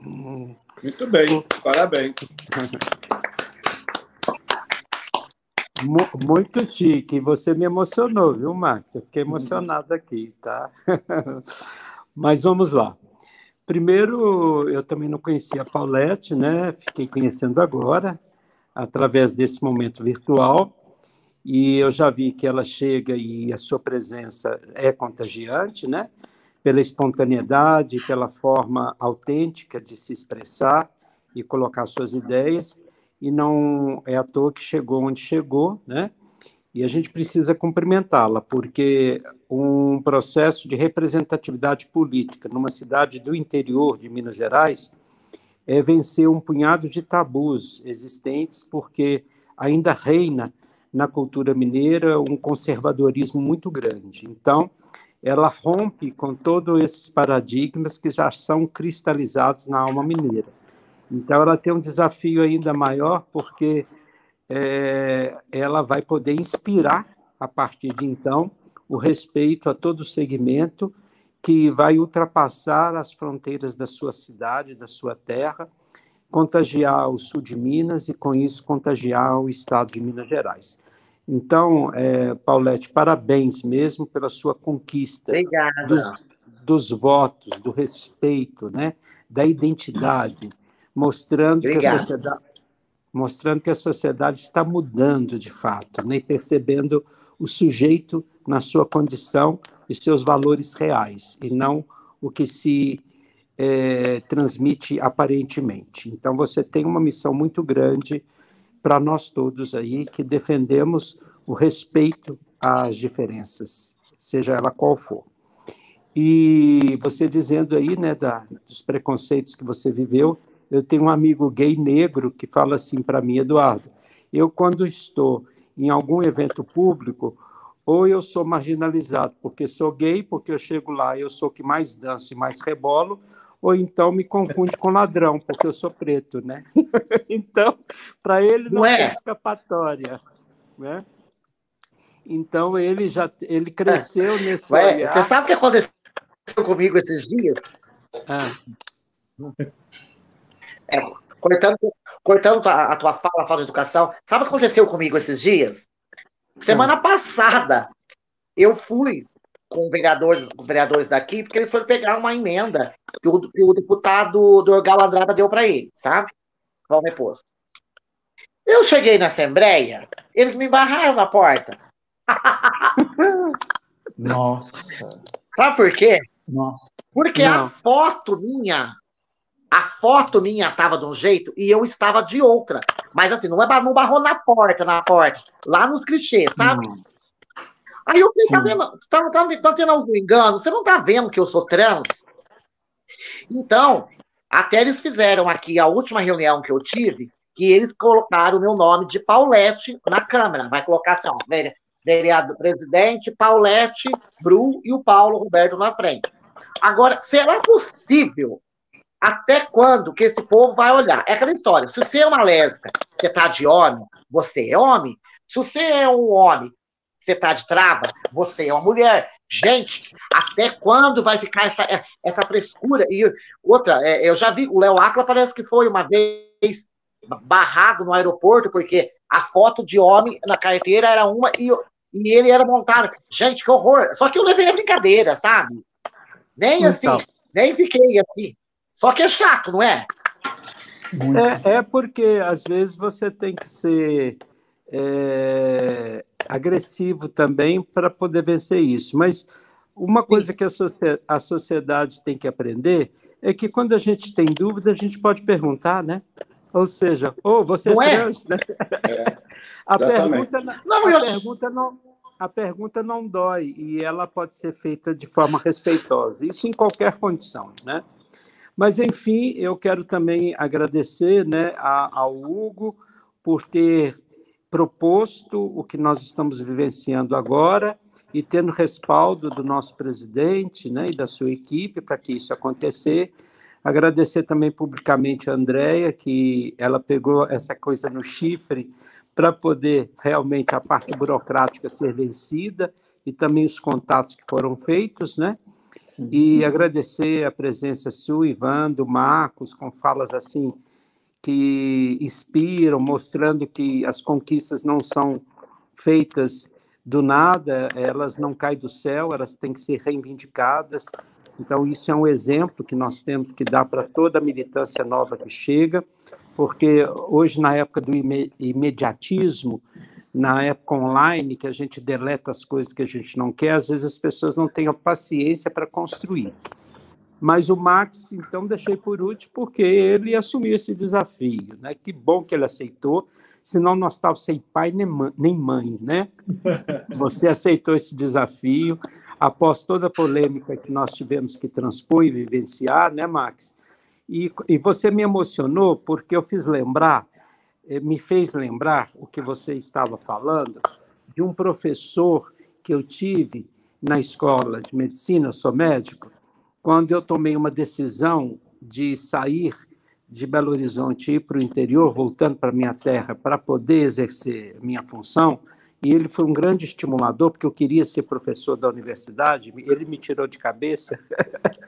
Muito bem, parabéns. Muito chique. Você me emocionou, viu, Max? Eu fiquei emocionado aqui, tá? Mas vamos lá. Primeiro, eu também não conhecia a Paulette, né? Fiquei conhecendo agora, através desse momento virtual e eu já vi que ela chega e a sua presença é contagiante, né? Pela espontaneidade, pela forma autêntica de se expressar e colocar suas ideias, e não é à toa que chegou onde chegou, né? E a gente precisa cumprimentá-la, porque um processo de representatividade política numa cidade do interior de Minas Gerais é vencer um punhado de tabus existentes, porque ainda reina na cultura mineira um conservadorismo muito grande. Então, ela rompe com todos esses paradigmas que já são cristalizados na alma mineira. Então, ela tem um desafio ainda maior, porque é, ela vai poder inspirar, a partir de então, o respeito a todo o segmento que vai ultrapassar as fronteiras da sua cidade, da sua terra, contagiar o sul de Minas e, com isso, contagiar o estado de Minas Gerais. Então, é, Paulette, parabéns mesmo pela sua conquista dos, dos, votos, do respeito, né, da identidade, mostrando que, a sociedade, mostrando que a sociedade está mudando de fato, né, percebendo o sujeito na sua condição e seus valores reais, e não o que se é, transmite aparentemente. Então, você tem uma missão muito grande para nós todos aí que defendemos o respeito às diferenças, seja ela qual for. E você dizendo aí, né, da, dos preconceitos que você viveu, eu tenho um amigo gay negro que fala assim para mim, Eduardo, eu quando estou em algum evento público, ou eu sou marginalizado porque sou gay, porque eu chego lá e eu sou o que mais danço e mais rebolo, ou então me confunde com ladrão, porque eu sou preto, né? então, para ele não, não é. tem escapatória, né? Então ele já ele cresceu é. nesse Ué, olhar. Você sabe o que aconteceu comigo esses dias? Ah. É, cortando cortando a, tua fala, a fala de educação, sabe o que aconteceu comigo esses dias? Semana ah. passada, eu fui com vereadores, com vereadores daqui, porque eles foram pegar uma emenda que o, que o deputado Dorgal Andrada deu para eles, sabe? Qual reposto. Eu cheguei na Assembleia, eles me barraram na porta. Nossa. Sabe por quê? Nossa. Porque Não. a foto minha, a foto minha estava de um jeito e eu estava de outra. Mas assim, não, é, não barrou na porta, na porta, lá nos clichês, sabe? Hum. Aí eu falei, tá vendo? Tá, tá, tá tendo algum engano? Você não tá vendo que eu sou trans? Então, até eles fizeram aqui a última reunião que eu tive, que eles colocaram o meu nome de Paulette na Câmara. Vai colocar assim, ó, vereador, presidente, Paulette, Bru e o Paulo Roberto na frente. Agora, será possível? Até quando que esse povo vai olhar? É aquela história. Se você é uma lésbica, você tá de homem, você é homem. Se você é um homem, você tá de trava, você é uma mulher. Gente, até quando vai ficar essa, essa frescura? E outra, é, eu já vi, o Léo Acla parece que foi uma vez barrado no aeroporto, porque a foto de homem na carteira era uma e, e ele era montado. Gente, que horror! Só que eu levei a brincadeira, sabe? Nem então. assim, nem fiquei assim. Só que é chato, não é? É, é porque às vezes você tem que ser é, agressivo também para poder vencer isso. Mas uma coisa que a, a sociedade tem que aprender é que quando a gente tem dúvida, a gente pode perguntar, né? Ou seja, ou oh, você é não é trans, né? É, a, pergunta, não, a, eu... pergunta não, a pergunta não dói e ela pode ser feita de forma respeitosa, isso em qualquer condição, né? Mas, enfim, eu quero também agradecer né, ao Hugo por ter proposto o que nós estamos vivenciando agora e tendo respaldo do nosso presidente né, e da sua equipe para que isso acontecer. Agradecer também publicamente a Andrea, que ela pegou essa coisa no chifre para poder realmente a parte burocrática ser vencida e também os contatos que foram feitos, né? E agradecer a presença sua, Ivan, do Marcos, com falas assim que inspiram, mostrando que as conquistas não são feitas do nada, elas não caem do céu, elas têm que ser reivindicadas então, isso é um exemplo que nós temos que dar para toda a militância nova que chega, porque hoje, na época do imediatismo, na época online, que a gente deleta as coisas que a gente não quer, às vezes as pessoas não têm a paciência para construir. Mas o Max, então, deixei por último, porque ele assumiu esse desafio. Né? Que bom que ele aceitou, senão nós estávamos sem pai nem mãe, né? Você aceitou esse desafio, após toda a polêmica que nós tivemos que transpor e vivenciar, né, Max? E, e você me emocionou porque eu fiz lembrar, eh, me fez lembrar o que você estava falando de um professor que eu tive na escola de medicina, eu sou médico, quando eu tomei uma decisão de sair de Belo Horizonte e ir para o interior, voltando para minha terra, para poder exercer minha função, e ele foi um grande estimulador, porque eu queria ser professor da universidade, ele me tirou de cabeça,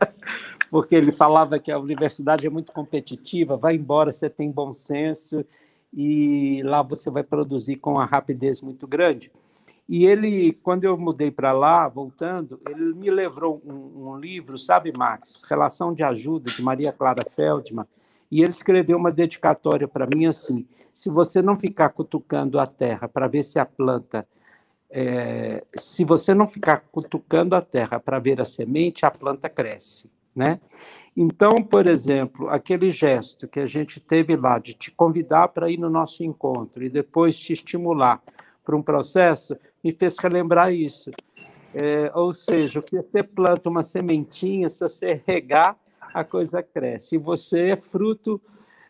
porque ele falava que a universidade é muito competitiva, vai embora, você tem bom senso, e lá você vai produzir com uma rapidez muito grande. E ele, quando eu mudei para lá, voltando, ele me levou um, um livro, sabe, Max? Relação de Ajuda, de Maria Clara Feldman, e ele escreveu uma dedicatória para mim assim: se você não ficar cutucando a terra para ver se a planta. É, se você não ficar cutucando a terra para ver a semente, a planta cresce, né? Então, por exemplo, aquele gesto que a gente teve lá de te convidar para ir no nosso encontro e depois te estimular para um processo, me fez relembrar isso. É, ou seja, que você planta uma sementinha, se você regar, a coisa cresce. E você é fruto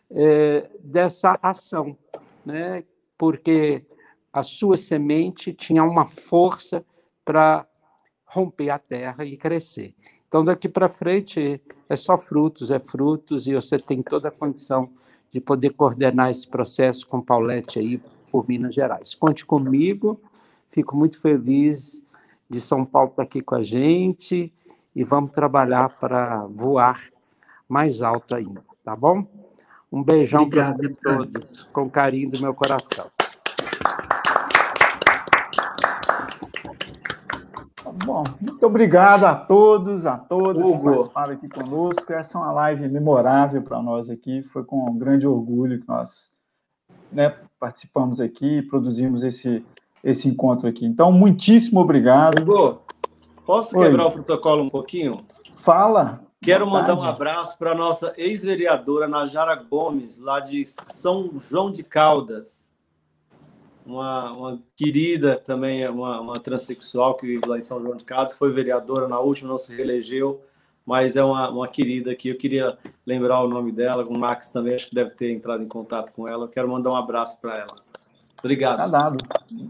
é, dessa ação, né? porque a sua semente tinha uma força para romper a terra e crescer. Então, daqui para frente, é só frutos, é frutos, e você tem toda a condição de poder coordenar esse processo com Paulette aí por Minas Gerais. Conte comigo, fico muito feliz de São Paulo estar aqui com a gente e vamos trabalhar para voar mais alto ainda, tá bom? Um beijão para todos, com carinho do meu coração. Bom, muito obrigado a todos, a todas Hugo. que participaram aqui conosco. Essa é uma live memorável para nós aqui. Foi com um grande orgulho que nós né, participamos aqui, produzimos esse, esse encontro aqui. Então, muitíssimo obrigado. Hugo, posso Oi. quebrar o protocolo um pouquinho? Fala. Quero mandar um abraço para a nossa ex-vereadora Najara Gomes, lá de São João de Caldas. Uma, uma querida também, uma, uma transexual que vive lá em São João de Caldas, foi vereadora na última, não se reelegeu, mas é uma, uma querida aqui. Eu queria lembrar o nome dela, o Max também, acho que deve ter entrado em contato com ela. Eu quero mandar um abraço para ela. Obrigado. Tá dado.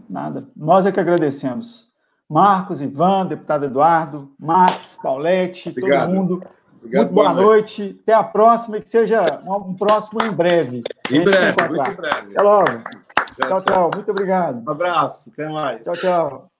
Nada. Nós é que agradecemos. Marcos, Ivan, deputado Eduardo, Max, Paulette, Obrigado. todo mundo. Obrigado, muito boa, boa noite. noite. Até a próxima e que seja um próximo em breve. Em breve, muito em breve. Até logo. Tchau, tchau, tchau. Muito obrigado. Um abraço. Até mais. Tchau, tchau.